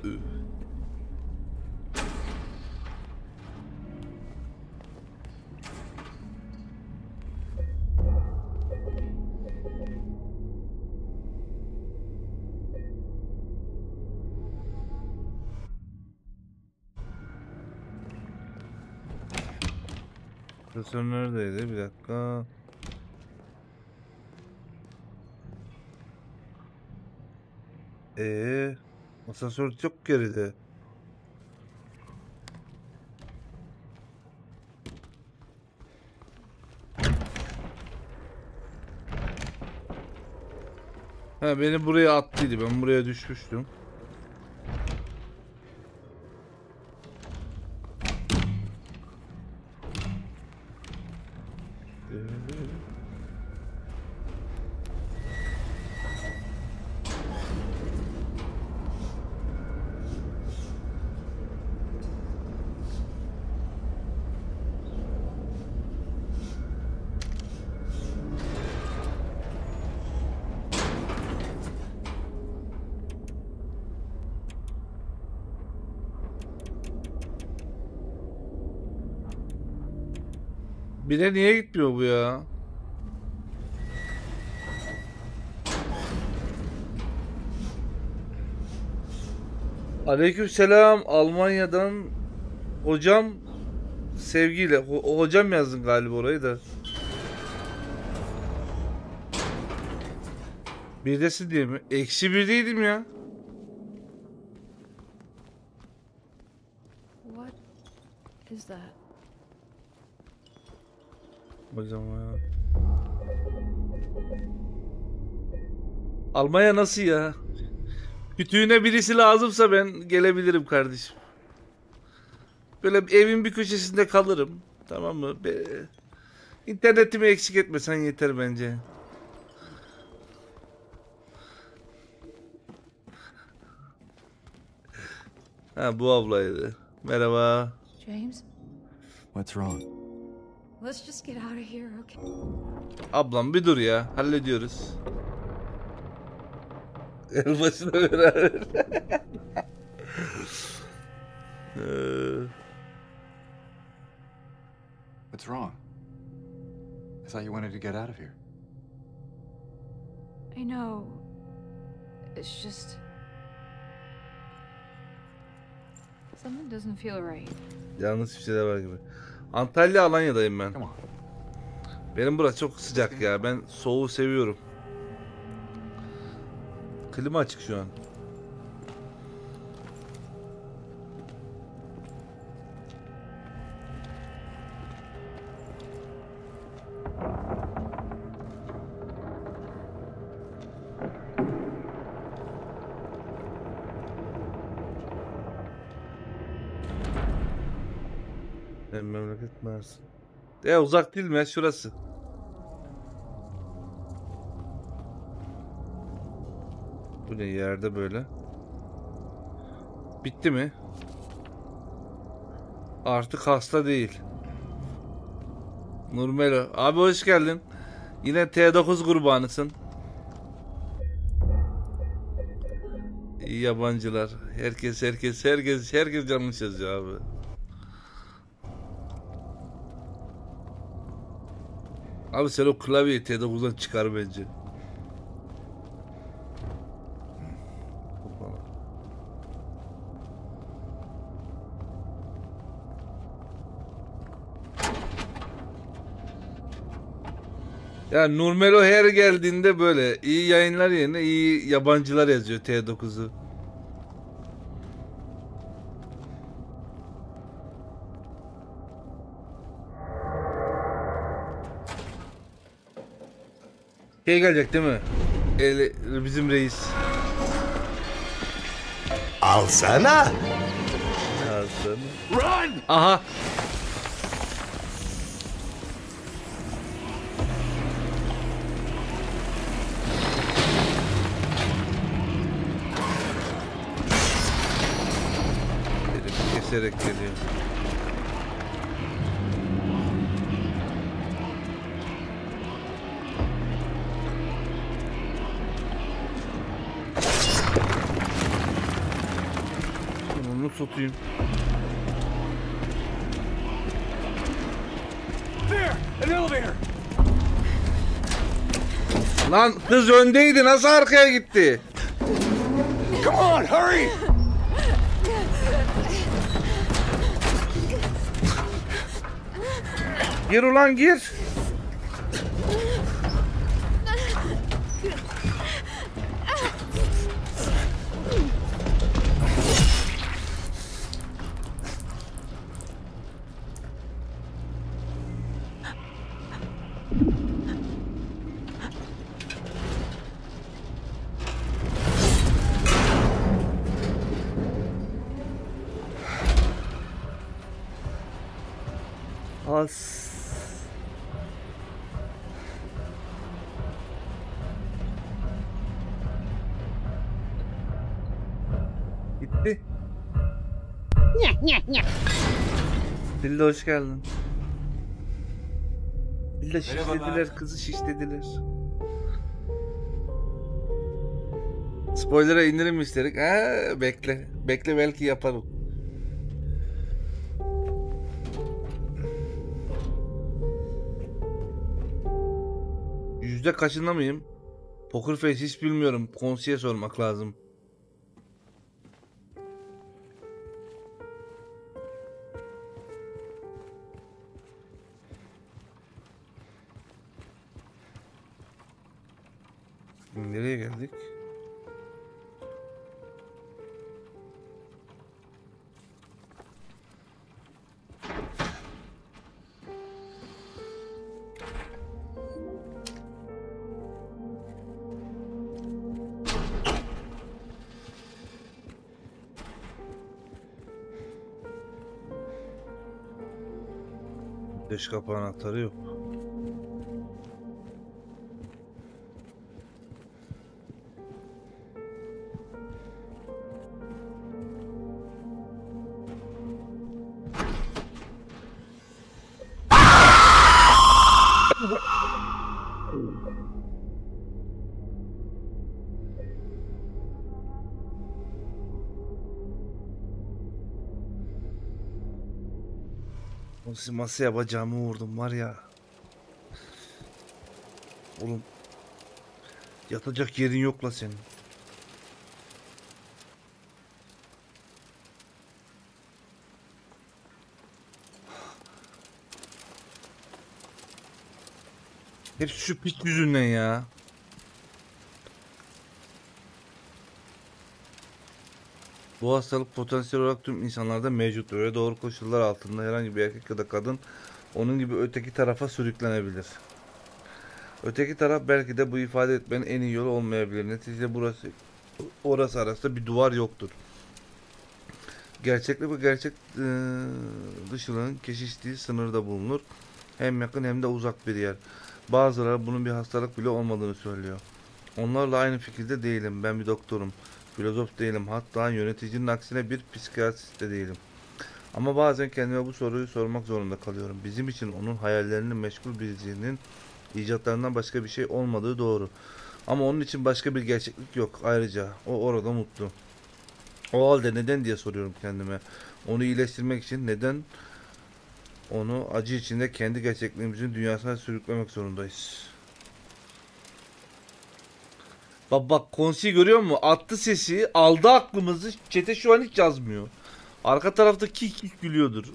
Klasör neredeydi? Bir dakika. Ee, asansör çok geride. Ha beni buraya attıydı. Ben buraya düşmüştüm. Bir de niye gitmiyor bu ya? Aleykümselam Almanya'dan hocam sevgiyle Ho- hocam yazdın galiba orayı da. Birdesin diye mi? Eksi birdeydim ya. Almanya nasıl ya? Kütüğüne birisi lazımsa ben gelebilirim kardeşim. Böyle evin bir köşesinde kalırım. Tamam mı? Be İnternetimi eksik etmesen yeter bence. Ha bu ablaydı. Merhaba. James, What's wrong? let's just get out of here, okay? Ablam bir dur ya. Hallediyoruz. El başına beraber. Ee, What's wrong? I thought you wanted to get out of here. I know. It's just. Something doesn't feel right. Yalnız bir şeyler var gibi. Antalya Alanya'dayım ben. Come on. Benim burası çok sıcak ya. Ben soğuğu seviyorum. Klima açık şu an. Memleket Mersin. E uzak değil mi şurası? Ne yerde böyle? Bitti mi? Artık hasta değil. Nurmelo. Abi hoş geldin. Yine T9 kurbanısın. İyi yabancılar. Herkes herkes herkes herkes yanlış yazıyor abi. Abi sen o klavyeyi T9'dan çıkar bence. Ya Nurmelo her geldiğinde böyle iyi yayınlar yerine iyi yabancılar yazıyor T9'u. Şey gelecek değil mi? El, bizim reis. Alsana. Yazdım. Run! Aha. Keserek geliyor. Onu satayım. Lan kız öndeydi nasıl arkaya gitti? Gir ulan gir. Dilde hoş geldin. Dilde şişlediler, kızı şişlediler. Spoiler'a indirim istedik. Ha, bekle. Bekle belki yaparım. Yüzde kaçında mıyım? Poker Face hiç bilmiyorum. Konsiye sormak lazım. Nereye geldik? Dış kapı anahtarı yok. Mas- Masaya bacağımı vurdum var ya. Oğlum. Yatacak yerin yok la senin. Hepsi şu pis yüzünden ya. Bu hastalık potansiyel olarak tüm insanlarda mevcut ve doğru koşullar altında herhangi bir erkek ya da kadın onun gibi öteki tarafa sürüklenebilir. Öteki taraf belki de bu ifade etmenin en iyi yolu olmayabilir. Neticede burası orası arasında bir duvar yoktur. Gerçeklik ve gerçek eee, dışılığın kesiştiği sınırda bulunur. Hem yakın hem de uzak bir yer. Bazıları bunun bir hastalık bile olmadığını söylüyor. Onlarla aynı fikirde değilim. Ben bir doktorum. Filozof değilim. Hatta yöneticinin aksine bir psikiyatrist de değilim. Ama bazen kendime bu soruyu sormak zorunda kalıyorum. Bizim için onun hayallerini meşgul bir zihnin icatlarından başka bir şey olmadığı doğru. Ama onun için başka bir gerçeklik yok. Ayrıca o orada mutlu. O halde neden diye soruyorum kendime. Onu iyileştirmek için neden onu acı içinde kendi gerçekliğimizin dünyasına sürüklemek zorundayız. Bak bak konsiyi görüyor musun? Attı sesi, aldı aklımızı. Çete şu an hiç yazmıyor. Arka tarafta kik kik gülüyordur.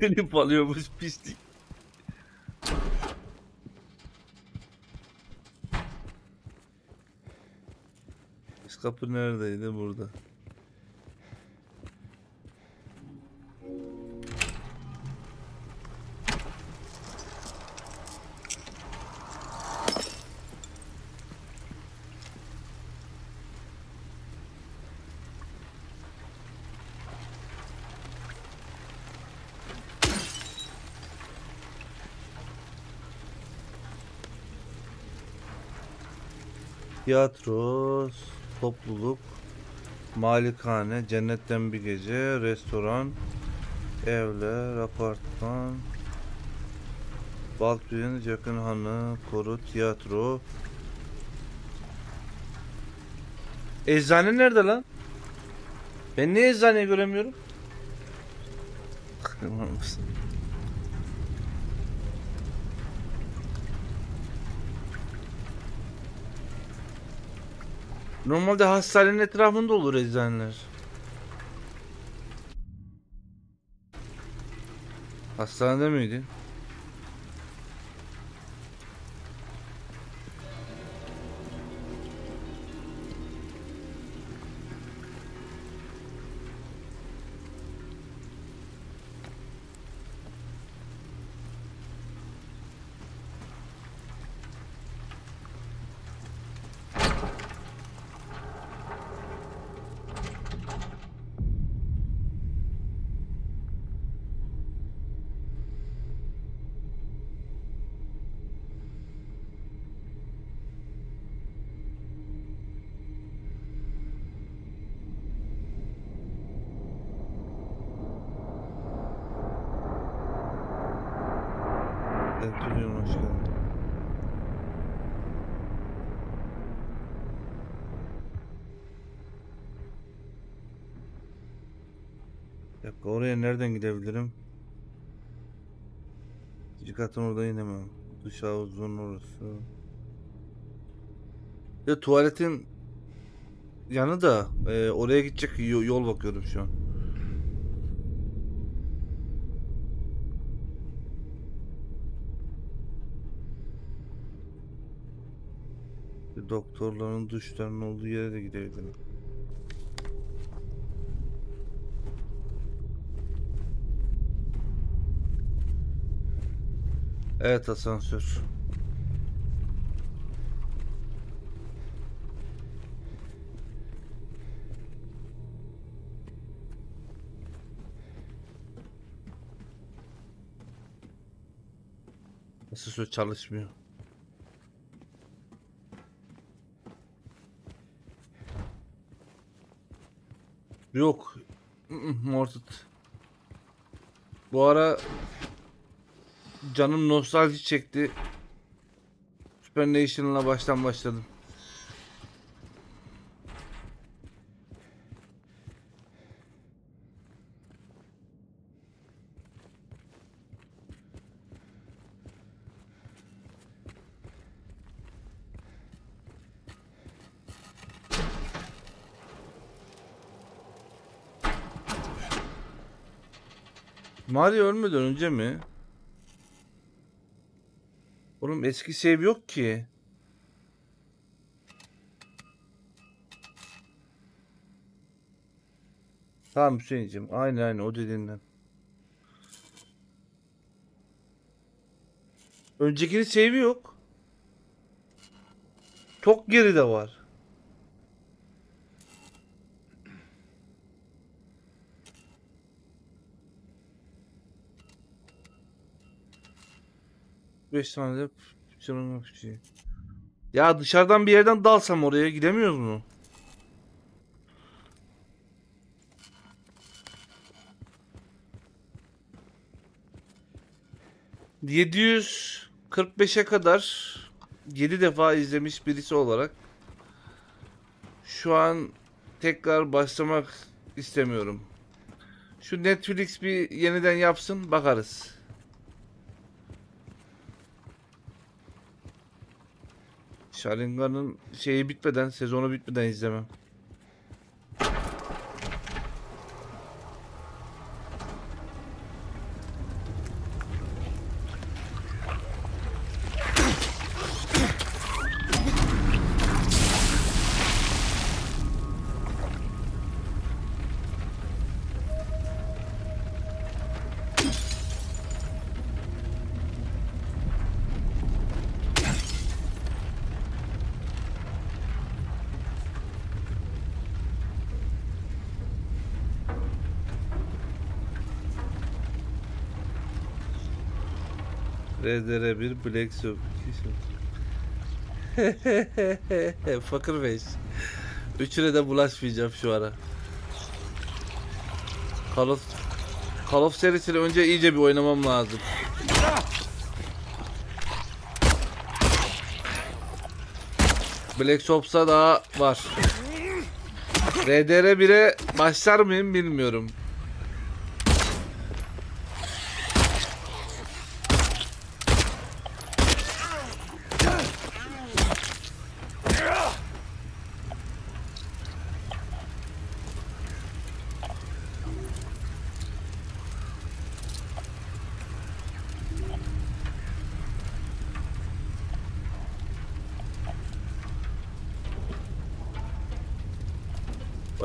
Klip alıyormuş pislik. Kapı neredeydi? Burada. Tiyatro, topluluk, malikane, cennetten bir gece, restoran, evler, apartman, Balküyen, Yakın Hanı, Koru, Tiyatro. Eczane nerede lan? Ben niye eczaneyi göremiyorum? Normalde hastanenin etrafında olur eczaneler. Hastanede miydi? Nereden gidebilirim? İkinci katın orada inemem. Duş havuzunun orası. Ya tuvaletin yanı da e, oraya gidecek yo- yol bakıyorum şu an. Doktorların duşlarının olduğu yere de gidebilirim. Evet asansör. Asansör çalışmıyor. Yok. Morted. Bu ara canım nostalji çekti. Super National'a baştan başladım. Mario ölmeden önce mi? Oğlum eski save yok ki. Tamam Hüseyin'cim. Aynı aynı o dediğinden. Öncekinin save'i yok. Çok geride var. Beş tane de canım şey. Ya dışarıdan bir yerden dalsam oraya gidemiyoruz mu? ...745'e kadar... ...7 defa izlemiş birisi olarak... ...şu an... ...tekrar başlamak istemiyorum. Şu Netflix bir yeniden yapsın bakarız. Sharingan'ın şeyi bitmeden, sezonu bitmeden izlemem. RDR1 Black Soap. Fakir Face. Üçüne de bulaşmayacağım şu ara. Call of, Call of serisini önce iyice bir oynamam lazım. Black Ops'a daha var. RDR 1'e başlar mıyım bilmiyorum.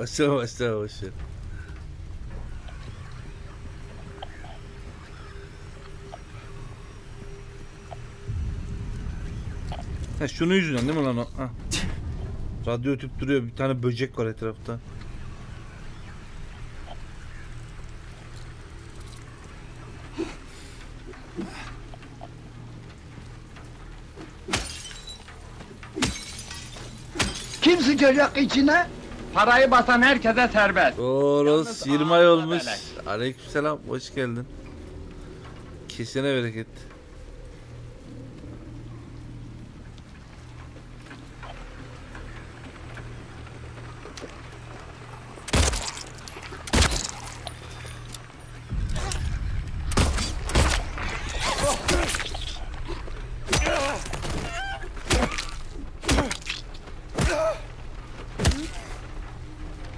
Başla başla. Ha şunu yüzünden değil mi lan o? Ha. Radyo ötüp duruyor. Bir tane böcek var etrafta. Kim sıçacak içine? Parayı basan herkese serbest. Oros Yalnız 20 ay olmuş. Aleykümselam hoş geldin. Kesene bereket.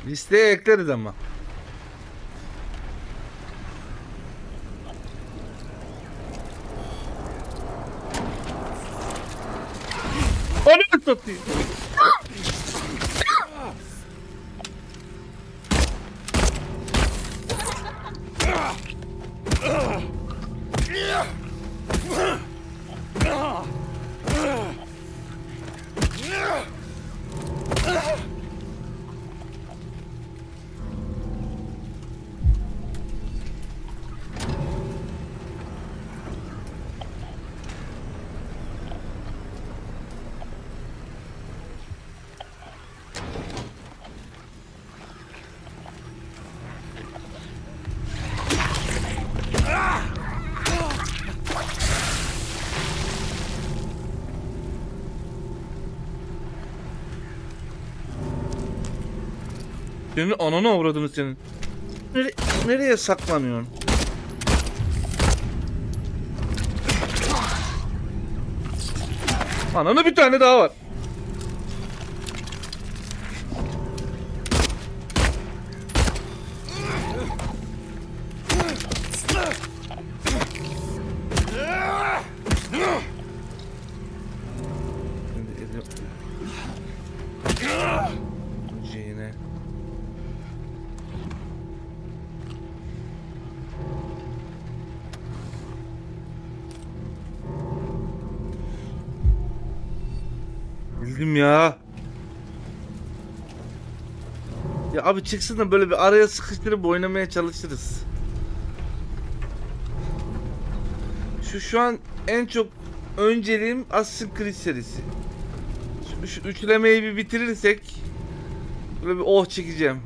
Listeye ekleriz ama. Onu satayım. Senin ananı avradını senin. Nere- nereye saklanıyorsun? Ananı bir tane daha var. Abi çıksın da böyle bir araya sıkıştırıp oynamaya çalışırız. Şu şu an en çok önceliğim Assassin's Creed serisi. Şu, şu üçlemeyi bir bitirirsek böyle bir oh çekeceğim.